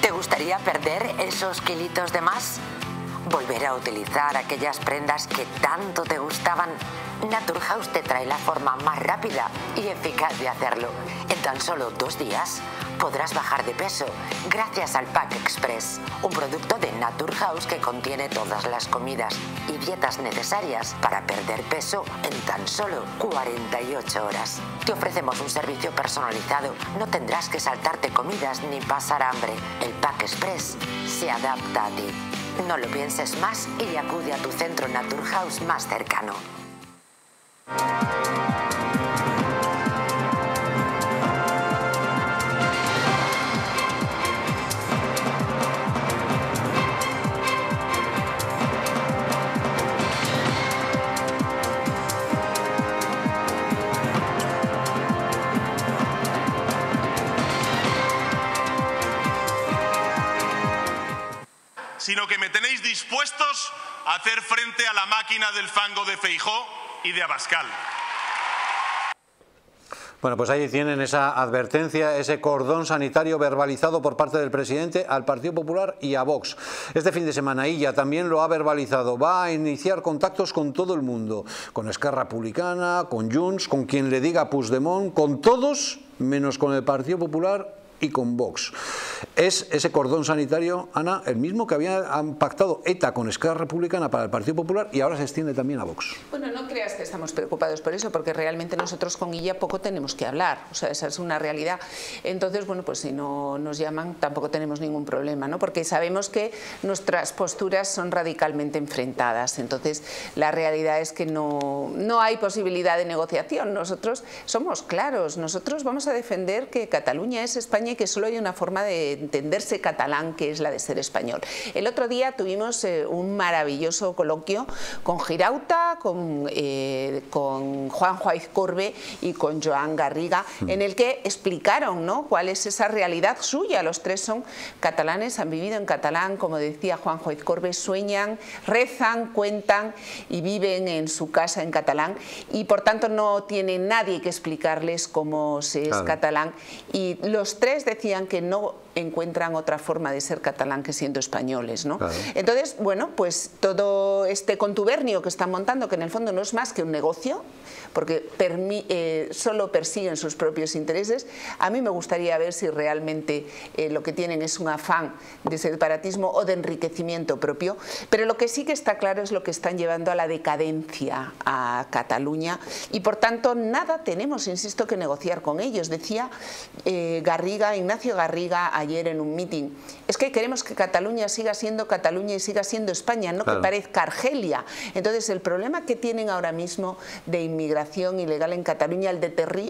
¿Te gustaría perder esos kilitos de más? ¿Volver a utilizar aquellas prendas que tanto te gustaban? Naturhaus te trae la forma más rápida y eficaz de hacerlo. En tan solo dos días podrás bajar de peso gracias al Pack Express, un producto de Naturhaus que contiene todas las comidas y dietas necesarias para perder peso en tan solo 48 horas. Te ofrecemos un servicio personalizado, no tendrás que saltarte comidas ni pasar hambre. El Pack Express se adapta a ti. No lo pienses más y acude a tu centro Naturhaus más cercano. Sino que me tenéis dispuestos a hacer frente a la máquina del fango de Feijó y de Abascal. Bueno, pues ahí tienen esa advertencia, ese cordón sanitario verbalizado por parte del presidente al Partido Popular y a Vox. Este fin de semana ella también lo ha verbalizado, va a iniciar contactos con todo el mundo, con Esquerra Republicana, con Junts, con quien le diga Puigdemont, con todos menos con el Partido Popular y con Vox. es ese cordón sanitario, Ana, el mismo que había pactado ETA con Esquerra Republicana para el Partido Popular y ahora se extiende también a Vox. Bueno, no creas que estamos preocupados por eso, porque realmente nosotros con ella poco tenemos que hablar, o sea, esa es una realidad. Entonces, bueno, pues si no nos llaman tampoco tenemos ningún problema, ¿no? Porque sabemos que nuestras posturas son radicalmente enfrentadas, entonces la realidad es que no, no hay posibilidad de negociación. Nosotros somos claros, nosotros vamos a defender que Cataluña es España que solo hay una forma de entenderse catalán, que es la de ser español. El otro día tuvimos eh, un maravilloso coloquio con Girauta, con, eh, con Juan Juárez Corbe y con Joan Garriga, mm. en el que explicaron ¿no? cuál es esa realidad suya. Los tres son catalanes, han vivido en catalán, como decía Juan Juárez Corbe, sueñan, rezan, cuentan y viven en su casa en catalán y por tanto no tiene nadie que explicarles cómo se es catalán. Y los tres decían que no encuentran otra forma de ser catalán que siendo españoles. ¿no? Entonces, bueno, pues todo este contubernio que están montando, que en el fondo no es más que un negocio, porque eh, solo persiguen sus propios intereses, a mí me gustaría ver si realmente eh, lo que tienen es un afán de separatismo o de enriquecimiento propio, pero lo que sí que está claro es lo que están llevando a la decadencia a Cataluña y por tanto nada tenemos, insisto, que negociar con ellos. Decía eh, Garriga, Ignacio Garriga, ayer en un meeting. Es que queremos que Cataluña siga siendo Cataluña y siga siendo España, no que parezca Argelia. Entonces, el problema que tienen ahora mismo de inmigración ilegal en Cataluña, el,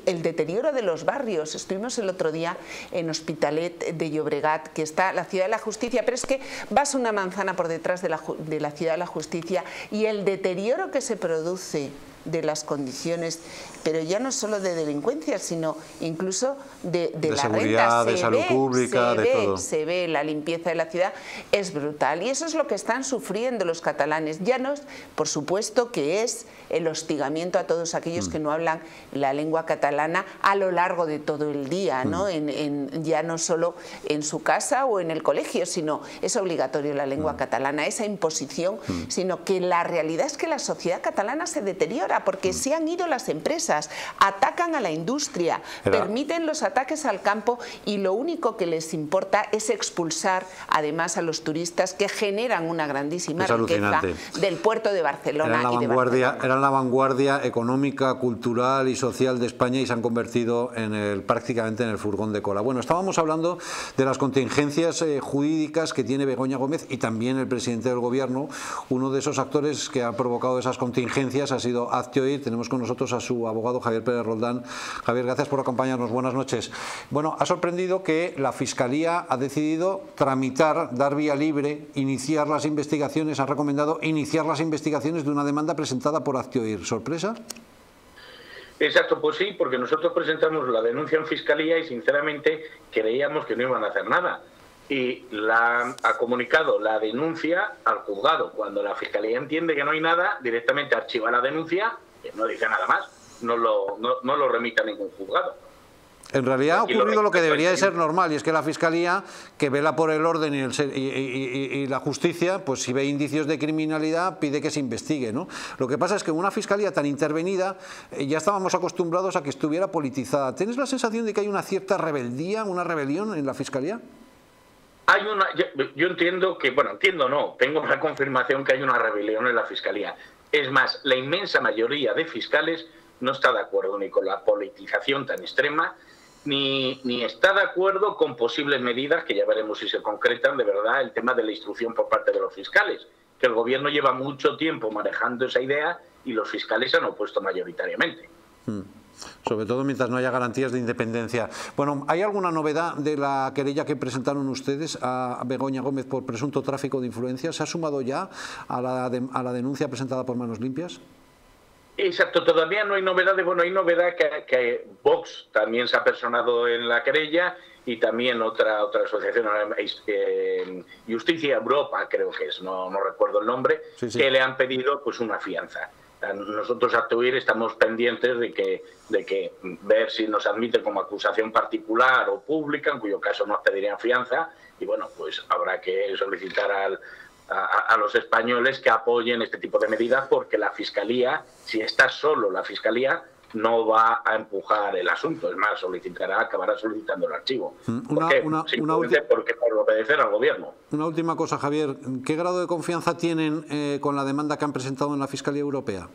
el deterioro de los barrios. Estuvimos el otro día en Hospitalet de Llobregat, que está la ciudad de la justicia, pero es que vas una manzana por detrás de la, de la ciudad de la justicia y el deterioro que se produce de las condiciones, pero ya no solo de delincuencia, sino incluso de, de, la renta. Se de salud pública, se de ve, todo. Se ve la limpieza de la ciudad, es brutal. Y eso es lo que están sufriendo los catalanes. Ya no, por supuesto, que es el hostigamiento a todos aquellos mm. que no hablan la lengua catalana a lo largo de todo el día, ¿no? Mm. En, ya no solo en su casa o en el colegio, sino es obligatorio la lengua mm. catalana, esa imposición, sino que la realidad es que la sociedad catalana se deteriora porque se han ido las empresas, atacan a la industria, permiten los ataques al campo y lo único que les importa es expulsar además a los turistas que generan una grandísima riqueza del puerto de Barcelona la y de vanguardia, la vanguardia económica, cultural y social de España y se han convertido en el, prácticamente en el furgón de cola. Bueno, estábamos hablando de las contingencias eh, jurídicas que tiene Begoña Gómez y también el presidente del gobierno. Uno de esos actores que ha provocado esas contingencias ha sido Aztioir. Tenemos con nosotros a su abogado Javier Pérez Roldán. Javier, gracias por acompañarnos. Buenas noches. Bueno, ha sorprendido que la Fiscalía ha decidido tramitar, dar vía libre, iniciar las investigaciones, ha recomendado iniciar las investigaciones de una demanda presentada por Aztioir. ¿Sorpresa? Exacto, pues sí, porque nosotros presentamos la denuncia en Fiscalía y sinceramente creíamos que no iban a hacer nada. Y la, ha comunicado la denuncia al juzgado. Cuando la Fiscalía entiende que no hay nada, directamente archiva la denuncia, que no dice nada más, no lo, no, no lo remite a ningún juzgado. En realidad ha ocurrido lo que debería de ser normal y es que la Fiscalía, que vela por el orden y, el, y, la justicia, pues si ve indicios de criminalidad pide que se investigue. ¿no? Lo que pasa es que una Fiscalía tan intervenida eh, ya estábamos acostumbrados a que estuviera politizada. ¿Tienes la sensación de que hay una cierta rebeldía, una rebelión en la Fiscalía? Hay una, yo, yo entiendo que, bueno, entiendo no, tengo la confirmación que hay una rebelión en la Fiscalía. Es más, la inmensa mayoría de fiscales no está de acuerdo ni con la politización tan extrema, ni, ni está de acuerdo con posibles medidas, que ya veremos si se concretan de verdad, el tema de la instrucción por parte de los fiscales, que el gobierno lleva mucho tiempo manejando esa idea y los fiscales se han opuesto mayoritariamente. Hmm. Sobre todo mientras no haya garantías de independencia. Bueno, ¿hay alguna novedad de la querella que presentaron ustedes a Begoña Gómez por presunto tráfico de influencias? ¿Se ha sumado ya a la, a la denuncia presentada por Manos Limpias? Exacto, todavía no hay novedades. Bueno, hay novedad que, que, Vox también se ha personado en la querella y también otra otra asociación, eh, Justicia Europa, creo que es, no, no recuerdo el nombre, que le han pedido pues una fianza. Nosotros a Tuir estamos pendientes de que, de que ver si nos admite como acusación particular o pública, en cuyo caso nos pedirían fianza, y bueno, pues habrá que solicitar al, a, los españoles que apoyen este tipo de medidas porque la Fiscalía, si está solo la Fiscalía, no va a empujar el asunto, es más, solicitará, acabará solicitando el archivo. Mm, ¿Por una- qué? una- Simplemente una porque por obedecer al gobierno. Una última cosa, Javier. ¿Qué grado de confianza tienen eh, con la demanda que han presentado en la Fiscalía Europea?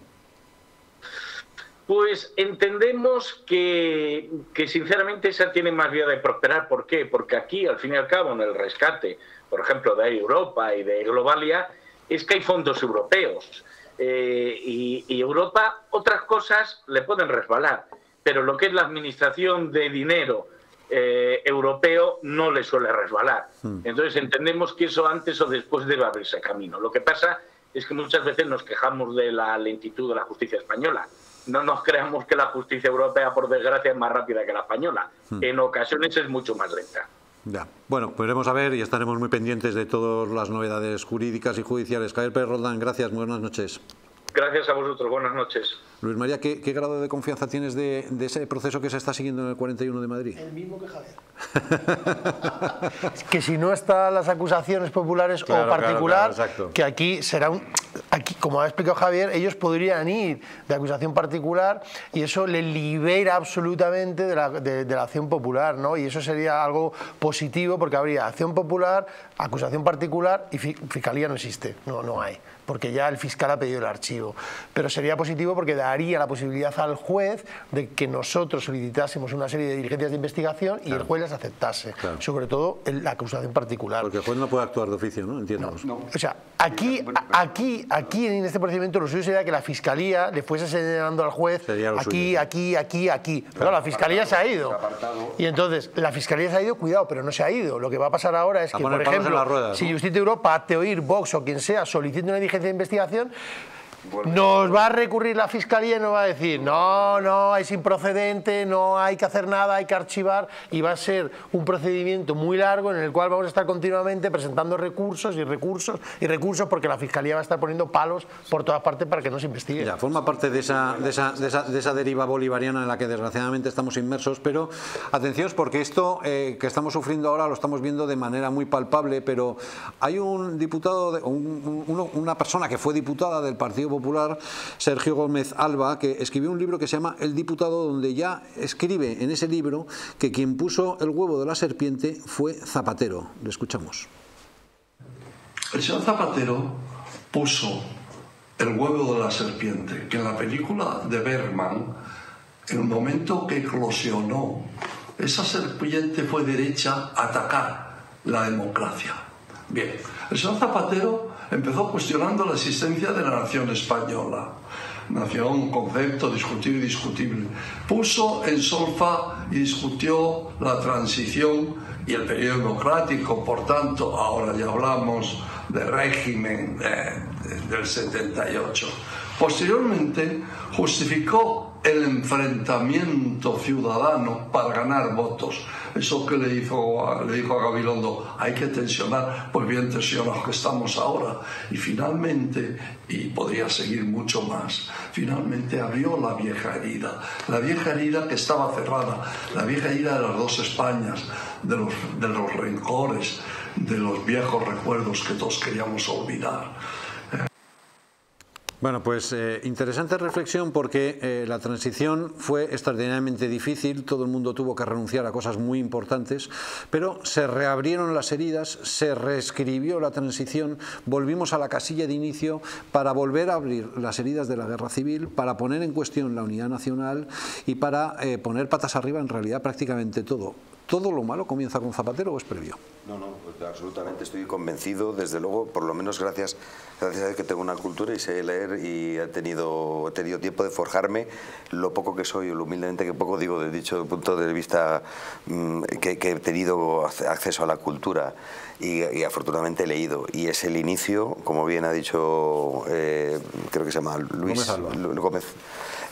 Pues entendemos que, que sinceramente esa tiene más vía de prosperar. ¿Por qué? Porque aquí, al fin y al cabo, en el rescate, por ejemplo, de Europa y de Globalia, es que hay fondos europeos. Eh, y, y Europa, otras cosas le pueden resbalar, pero lo que es la administración de dinero eh, europeo no le suele resbalar. Entonces entendemos que eso antes o después debe abrirse camino. Lo que pasa es que muchas veces nos quejamos de la lentitud de la justicia española. No nos creamos que la justicia europea, por desgracia, es más rápida que la española. En ocasiones es mucho más lenta. Ya. Bueno, pues veremos a ver y estaremos muy pendientes de todas las novedades jurídicas y judiciales. Javier Pérez Roldán, gracias, muy buenas noches. Gracias a vosotros. Buenas noches. Luis María, ¿qué, qué grado de confianza tienes de, de ese proceso que se está siguiendo en el 41 de Madrid? El mismo que Javier. que si no están las acusaciones populares Claro, o particular, claro, que aquí será un... Aquí, como ha explicado Javier, ellos podrían ir de acusación particular y eso le libera absolutamente de la, de- de la acción popular, ¿no? Y eso sería algo positivo porque habría acción popular, acusación particular y fi- fiscalía no existe, no, no hay, porque ya el fiscal ha pedido el archivo. Pero sería positivo porque daría la posibilidad al juez de que nosotros solicitásemos una serie de diligencias de investigación y el juez las aceptase, sobre todo en la acusación particular. Porque el juez no puede actuar de oficio, ¿no? Entiendo. O sea, aquí, aquí, aquí en este procedimiento lo suyo sería que la fiscalía le fuese señalando al juez aquí, suyo. aquí, aquí, aquí. Pero la fiscalía se ha ido. Y entonces, la fiscalía se ha ido, cuidado, pero no se ha ido. Lo que va a pasar ahora es A que, por ejemplo, las ruedas, si. Justicia de Europa hace oír Vox o quien sea solicite una diligencia de investigación, nos va a recurrir la fiscalía y nos va a decir, no, no, es improcedente, no hay que hacer nada, hay que archivar y va a ser un procedimiento muy largo en el cual vamos a estar continuamente presentando recursos y recursos y recursos porque la fiscalía va a estar poniendo palos por todas partes para que no se investigue. Ya, forma parte de esa, de, esa, de, esa, de esa deriva bolivariana en la que desgraciadamente estamos inmersos, pero atención porque esto eh, que estamos sufriendo ahora lo estamos viendo de manera muy palpable, pero hay un diputado, de- un- un- uno- una persona que fue diputada del Partido Popular, Sergio Gómez Alba, que escribió un libro que se llama El diputado, donde ya escribe en ese libro que quien puso el huevo de la serpiente fue Zapatero. Le escuchamos. El señor Zapatero puso el huevo de la serpiente, que en la película de Bergman, en el momento que eclosionó, esa serpiente fue derecha a atacar la democracia. Bien, el señor Zapatero empezó cuestionando la existencia de la nación española. Nación, concepto discutible y discutible. Puso en solfa y discutió la transición y el periodo democrático, por tanto, ahora ya hablamos de régimen eh, del 78. Posteriormente, justificó el enfrentamiento ciudadano para ganar votos. Eso que le, hizo, le dijo a Gabilondo, hay que tensionar, pues bien tensionados que estamos ahora. Y finalmente, y podría seguir mucho más, finalmente abrió la vieja herida, la vieja herida que estaba cerrada, la vieja herida de las dos Españas, de los rencores, de los viejos recuerdos que todos queríamos olvidar. Bueno, pues eh, interesante reflexión porque eh, la transición fue extraordinariamente difícil, todo el mundo tuvo que renunciar a cosas muy importantes, pero se reabrieron las heridas, se reescribió la transición, volvimos a la casilla de inicio para volver a abrir las heridas de la guerra civil, para poner en cuestión la unidad nacional y para eh, poner patas arriba en realidad prácticamente todo. ¿Todo lo malo comienza con Zapatero o es previo? No, no, pues absolutamente estoy convencido, desde luego, por lo menos gracias, gracias a Dios que tengo una cultura y sé leer y he tenido, he tenido tiempo de forjarme lo poco que soy, lo humildemente que poco digo, de dicho punto de vista mm, que, que he tenido ac- acceso a la cultura y, y afortunadamente he leído. Y es el inicio, como bien ha dicho, eh, creo que se llama Luis Gómez Gómez,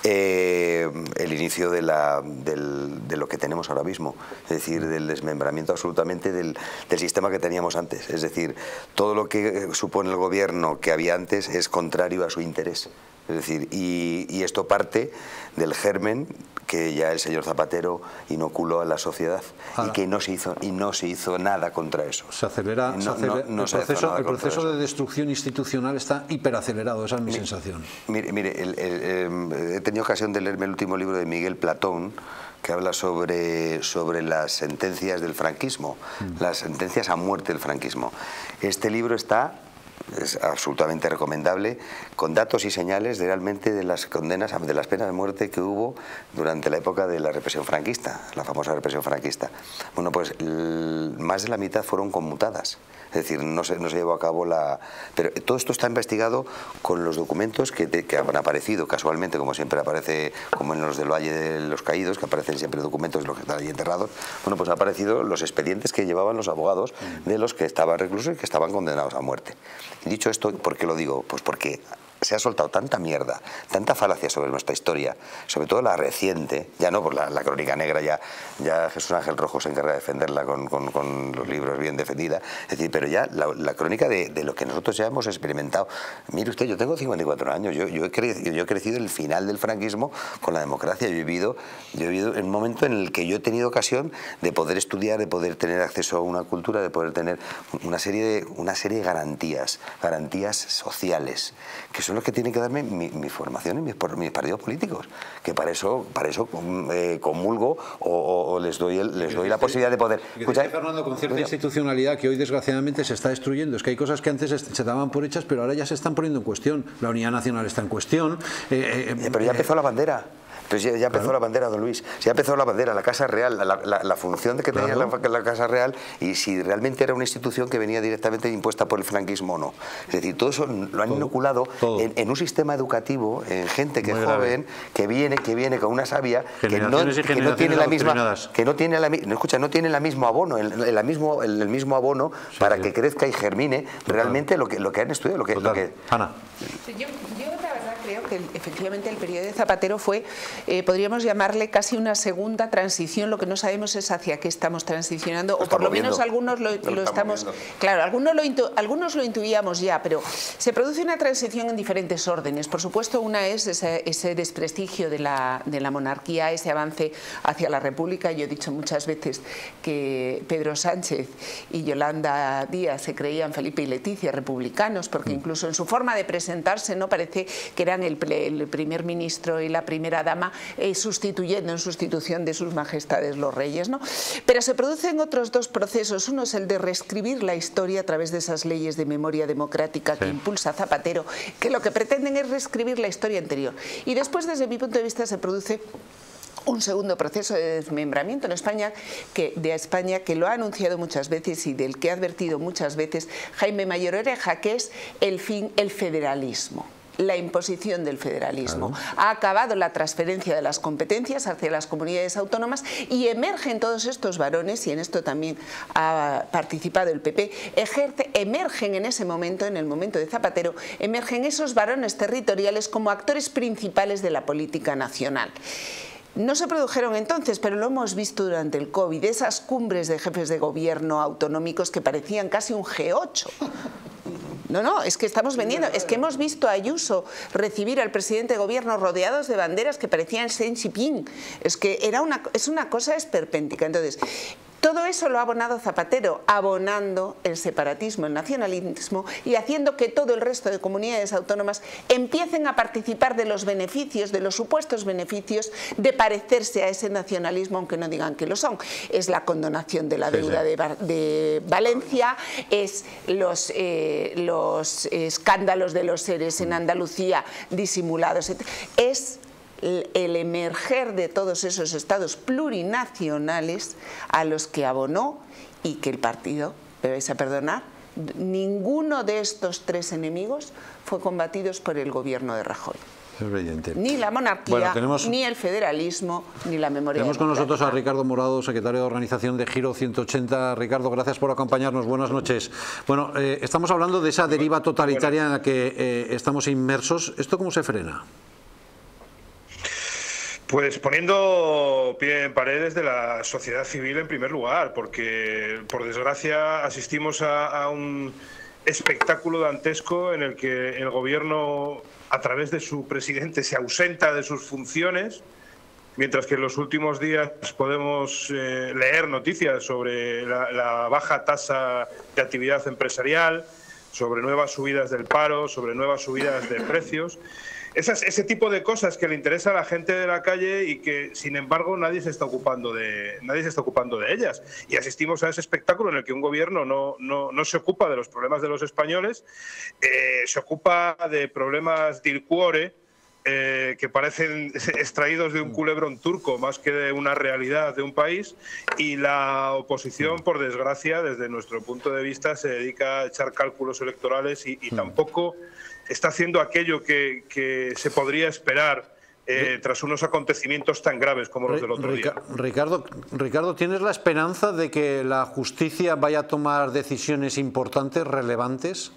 eh, el inicio de, la, del- de lo que tenemos ahora mismo, es decir, del desmembramiento absolutamente del, sistema que teníamos antes. Es decir, todo lo que supone el gobierno que había antes es contrario a su interés. Es decir, y esto parte del germen que ya el señor Zapatero inoculó a la sociedad y que no se hizo y no se hizo nada contra eso. Se acelera, No- se acelera- no- no el se proceso, el de destrucción institucional está hiperacelerado, esa es mi sensación. Mire, mire, el- el- eh, he tenido ocasión de leerme el último libro de Miguel Platón, que habla sobre, sobre las sentencias del franquismo, las sentencias a muerte del franquismo. Este libro está es absolutamente recomendable, con datos y señales de realmente de las condenas, de las penas de muerte que hubo durante la época de la represión franquista, la famosa represión franquista. Bueno, pues más de la mitad fueron conmutadas. Es decir, no se, no se llevó a cabo la... Pero todo esto está investigado con los documentos que, que han aparecido casualmente, como siempre aparece, como en los del Valle de los Caídos, que aparecen siempre documentos de los que están allí enterrados. Bueno, pues han aparecido los expedientes que llevaban los abogados de los que estaban reclusos y que estaban condenados a muerte. Dicho esto, ¿por qué lo digo? Pues porque se ha soltado tanta mierda, tanta falacia sobre nuestra historia, sobre todo la reciente, ya no por la, crónica negra, ya, ya Jesús Ángel Rojo se encarga de defenderla con, con- los libros bien defendida, es decir, pero ya la, crónica de, de lo que nosotros ya hemos experimentado. Mire usted, yo tengo 54 años, yo, yo, he, crecido, yo he crecido el final del franquismo con la democracia, yo he, vivido, yo he vivido un momento en el que yo he tenido ocasión de poder estudiar, de poder tener acceso a una cultura, de poder tener una serie de, una serie de garantías, garantías sociales, que son los que tienen que darme mi, mi formación y mis, mis partidos políticos, que para eso, para eso mm, eh, comulgo o, o- o les doy, el- les doy la posibilidad de poder... Escucha, dice Fernando con cierta institucionalidad que hoy desgraciadamente se está destruyendo. Es que hay cosas que antes se daban por hechas, pero ahora ya se están poniendo en cuestión. La unidad nacional está en cuestión. eh, eh, pero ya empezó la bandera. Pues ya, ya empezó la bandera, don Luis. Ya empezó la bandera, la Casa Real, la, la- la función de que tenía la, la Casa Real y si realmente era una institución que venía directamente impuesta por el franquismo o no. Es decir, todo eso lo han inoculado en, en un sistema educativo, en gente que es grave. joven, que viene, que viene con una sabia, que no, que tiene la misma, que no tiene la, no, escucha, no tiene la mismo abono, el, el- mismo, el, el mismo abono para que crezca y germine realmente lo que, lo que han estudiado, lo que, lo que Ana. Yo, que efectivamente el periodo de Zapatero fue, eh, podríamos llamarle casi una segunda transición, lo que no sabemos es hacia qué estamos transicionando, o por lo menos viendo. algunos lo, Lo lo estamos viendo. claro, algunos lo, intu- algunos lo intuíamos ya, pero se produce una transición en diferentes órdenes. Por supuesto, una es ese, ese desprestigio de la, de la monarquía, ese avance hacia la república. Yo he dicho muchas veces que Pedro Sánchez y Yolanda Díaz se creían Felipe y Leticia republicanos, porque incluso en su forma de presentarse no parece que eran el, el primer ministro y la primera dama eh, sustituyendo en sustitución de sus majestades los reyes. ¿no? Pero se producen otros dos procesos. Uno es el de reescribir la historia a través de esas leyes de memoria democrática que impulsa Zapatero, que lo que pretenden es reescribir la historia anterior. Y después, desde mi punto de vista, se produce un segundo proceso de desmembramiento en España que, de España que lo ha anunciado muchas veces y del que ha advertido muchas veces Jaime Mayor Oreja, que es el fin, el federalismo la imposición del federalismo. Ha acabado la transferencia de las competencias hacia las comunidades autónomas y emergen todos estos varones, y en esto también ha participado el PP, ejerce, emergen en ese momento, en el momento de Zapatero, emergen esos varones territoriales como actores principales de la política nacional. No se produjeron entonces, pero lo hemos visto durante el COVID, esas cumbres de jefes de gobierno autonómicos que parecían casi un G8. No, no, es que estamos vendiendo, es que hemos visto a Ayuso recibir al presidente de gobierno rodeados de banderas que parecían Xi Jinping. Es que era una, es una cosa esperpéntica. Entonces, todo eso lo ha abonado Zapatero, abonando el separatismo, el nacionalismo y haciendo que todo el resto de comunidades autónomas empiecen a participar de los beneficios, de los supuestos beneficios de parecerse a ese nacionalismo, aunque no digan que lo son. Es la condonación de la deuda sí. de, Valencia, es los, eh, los escándalos de los seres en Andalucía disimulados, es el emerger de todos esos estados plurinacionales a los que abonó y que el partido, me vais a perdonar, ninguno de estos tres enemigos fue combatidos por el gobierno de Rajoy. Es evidente. Ni la monarquía, Bueno, tenemos- ni el federalismo, ni la memoria Tenemos con nosotros a Ricardo Morado, secretario de organización de Giro 180. Ricardo, gracias por acompañarnos. Buenas noches. Bueno, eh, estamos hablando de esa deriva totalitaria en la que eh, estamos inmersos. ¿Esto cómo se frena? Pues poniendo pie en paredes de la sociedad civil en primer lugar, porque por desgracia asistimos a, un espectáculo dantesco en el que el gobierno, a través de su presidente, se ausenta de sus funciones mientras que en los últimos días podemos eh, leer noticias sobre la, baja tasa de actividad empresarial, sobre nuevas subidas del paro, sobre nuevas subidas de precios. Ese tipo de cosas que le interesa a la gente de la calle y que, sin embargo, nadie se está ocupando de, nadie se está ocupando de ellas. Y asistimos a ese espectáculo en el que un gobierno no, no, se ocupa de los problemas de los españoles, eh, se ocupa de problemas del cuore, eh, que parecen extraídos de un culebrón turco más que de una realidad de un país y la oposición, por desgracia, desde nuestro punto de vista, se dedica a echar cálculos electorales y, tampoco está haciendo aquello que, se podría esperar. Eh, tras unos acontecimientos tan graves como los del otro día. Ricardo, Ricardo, ¿tienes la esperanza de que la justicia vaya a tomar decisiones importantes, relevantes?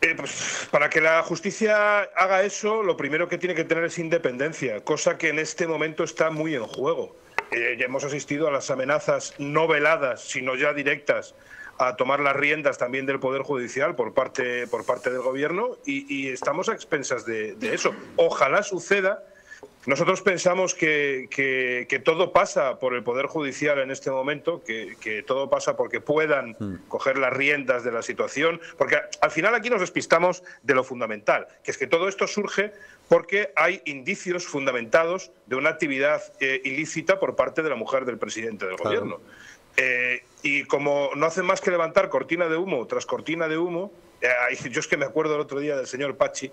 Eh, pues, para que la justicia haga eso, lo primero que tiene que tener es independencia, cosa que en este momento está muy en juego. Eh, ya hemos asistido a las amenazas no veladas, sino ya directas, a tomar las riendas también del Poder Judicial por parte, por parte del Gobierno y, estamos a expensas de, de eso. Ojalá suceda nosotros pensamos que, todo pasa por el Poder Judicial en este momento, que, todo pasa porque puedan mm. coger las riendas de la situación, porque al final aquí nos despistamos de lo fundamental, que es que todo esto surge porque hay indicios fundamentados de una actividad eh, ilícita por parte de la mujer del presidente del Gobierno. Eh, y como no hacen más que levantar cortina de humo tras cortina de humo, eh, yo es que me acuerdo el otro día del señor Pachi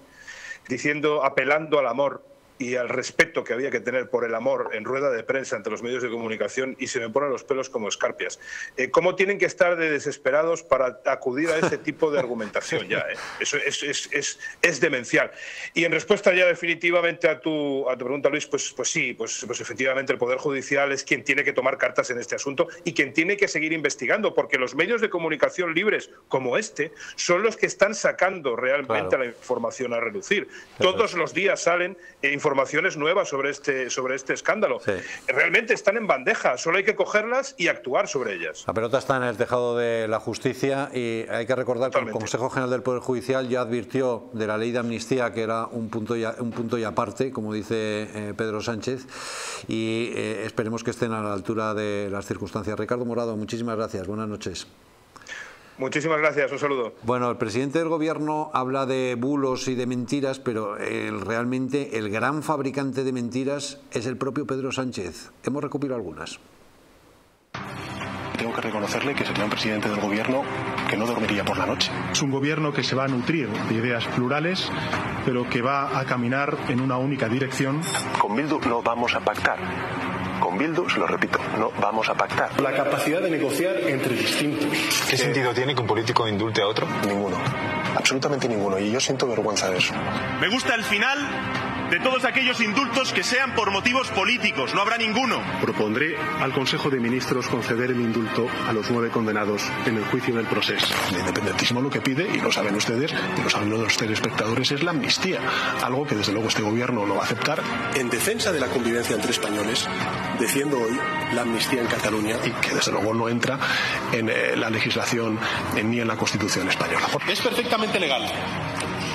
diciendo, apelando al amor, y al respeto que había que tener por el amor en rueda de prensa ante los medios de comunicación y se me ponen los pelos como escarpias. Eh, ¿Cómo tienen que estar de desesperados para acudir a ese tipo de argumentación ya? Eh? Eso es, es, es, es, demencial. Y en respuesta ya definitivamente a tu, a tu pregunta, Luis, pues, pues sí, pues, pues efectivamente el Poder Judicial es quien tiene que tomar cartas en este asunto y quien tiene que seguir investigando, porque los medios de comunicación libres como este son los que están sacando realmente la información a reducir. Todos los días salen informaciones informaciones nuevas sobre este, sobre este escándalo. Realmente están en bandeja, solo hay que cogerlas y actuar sobre ellas. La pelota está en el tejado de la justicia y hay que recordar que el Consejo General del Poder Judicial ya advirtió de la ley de amnistía que era un punto y, un punto y aparte, como dice eh, Pedro Sánchez, y eh, esperemos que estén a la altura de las circunstancias. Ricardo Morado, muchísimas gracias. Buenas noches. Muchísimas gracias, un saludo. Bueno, el presidente del gobierno habla de bulos y de mentiras, pero realmente el gran fabricante de mentiras es el propio Pedro Sánchez. Hemos recopilado algunas. Tengo que reconocerle que sería un presidente del gobierno que no dormiría por la noche. Es un gobierno que se va a nutrir de ideas plurales, pero que va a caminar en una única dirección. Con Bildu no vamos a pactar con Bildu, se lo repito, no vamos a pactar. La capacidad de negociar entre distintos. ¿Qué sentido tiene que un político indulte a otro? Ninguno. Absolutamente ninguno. Y yo siento vergüenza de eso. Me gusta el final de todos aquellos indultos que sean por motivos políticos. No habrá ninguno. Propondré al Consejo de Ministros conceder el indulto a los nueve condenados en el juicio del proceso. El independentismo lo que pide, y lo saben ustedes, y lo saben los telespectadores, es la amnistía. Algo que desde luego este gobierno no va a aceptar. En defensa de la convivencia entre españoles, defiendo hoy la amnistía en Cataluña y que desde luego no entra en eh, la legislación ni en la Constitución española. Es perfectamente legal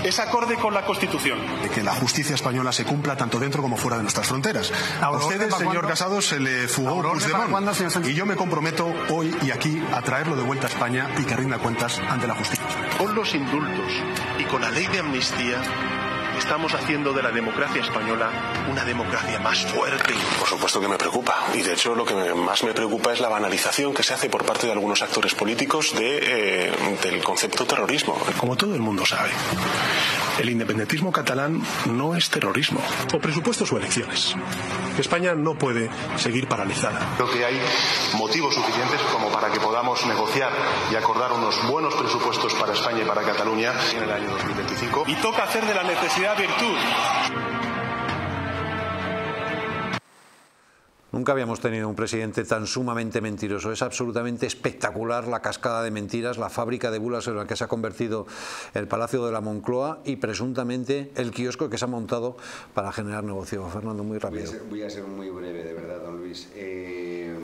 es acorde con la Constitución. De que la justicia española se cumpla tanto dentro como fuera de nuestras fronteras. A usted, señor Casado, se le fugó Puigdemont. Y yo me comprometo hoy y aquí a traerlo de vuelta a España y que rinda cuentas ante la justicia. Con los indultos y con la ley de amnistía estamos haciendo de la democracia española una democracia más fuerte. Por supuesto que me preocupa. Y de hecho lo que más me preocupa es la banalización que se hace por parte de algunos actores políticos de, eh, del concepto terrorismo. Como todo el mundo sabe, el independentismo catalán no es terrorismo. O presupuestos o elecciones. España no puede seguir paralizada. Creo que hay motivos suficientes como para que podamos negociar y acordar unos buenos presupuestos para España y para Cataluña en el año 2025. Y toca hacer de la necesidad virtud. Nunca habíamos tenido un presidente tan sumamente mentiroso. Es absolutamente espectacular la cascada de mentiras, la fábrica de bulas en la que se ha convertido el Palacio de la Moncloa y presuntamente el kiosco que se ha montado para generar negocio. Fernando, muy rápido. Voy a ser, muy breve, de verdad, don Luis. Eh,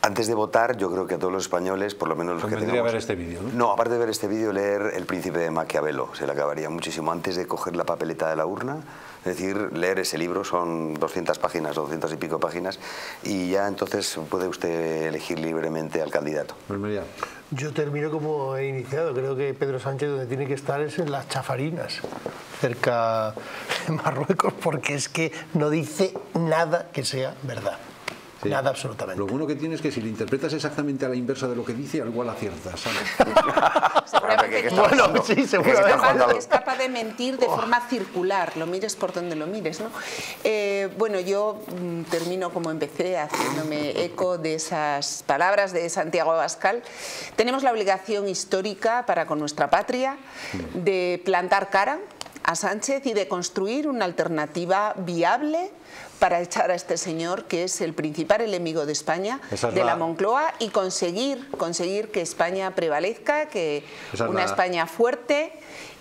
antes de votar, yo creo que a todos los españoles, por lo menos los que tendría ver este vídeo, ¿no? No, aparte de ver este vídeo, leer El Príncipe de Maquiavelo. Se le acabaría muchísimo. Antes de coger la papeleta de la urna, Es decir, leer ese libro son 200 páginas, 200 y pico páginas, y ya entonces puede usted elegir libremente al candidato. Pues Yo termino como he iniciado. Creo que Pedro Sánchez donde tiene que estar es en las chafarinas, cerca de Marruecos, porque es que no dice nada que sea verdad. Nada absolutamente. Lo bueno que tiene es que si le interpretas exactamente a la inversa de lo que dice, al igual aciertas. ¿sabes? bueno, sí, seguramente. Es capaz de mentir de forma circular, lo mires por donde lo mires. ¿no? Eh, bueno, yo mm, termino como empecé, haciéndome eco de esas palabras de Santiago Abascal. Tenemos la obligación histórica para con nuestra patria de plantar cara a Sánchez y de construir una alternativa viable para echar a este señor que es el principal enemigo de España, de la... Moncloa y conseguir, conseguir que España prevalezca, que una España fuerte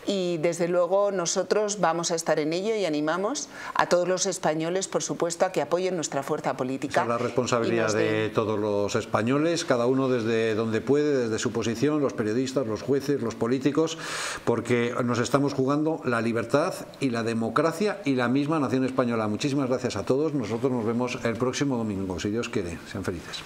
y desde luego nosotros vamos a estar en ello y animamos a todos los españoles, por supuesto, a que apoyen nuestra fuerza política. Es la responsabilidad de... todos los españoles, cada uno desde donde puede, desde su posición, los periodistas, los jueces, los políticos, porque nos estamos jugando la libertad y la democracia y la misma nación española. Muchísimas gracias a todos. Nosotros nos vemos el próximo domingo, si Dios quiere. Sean felices.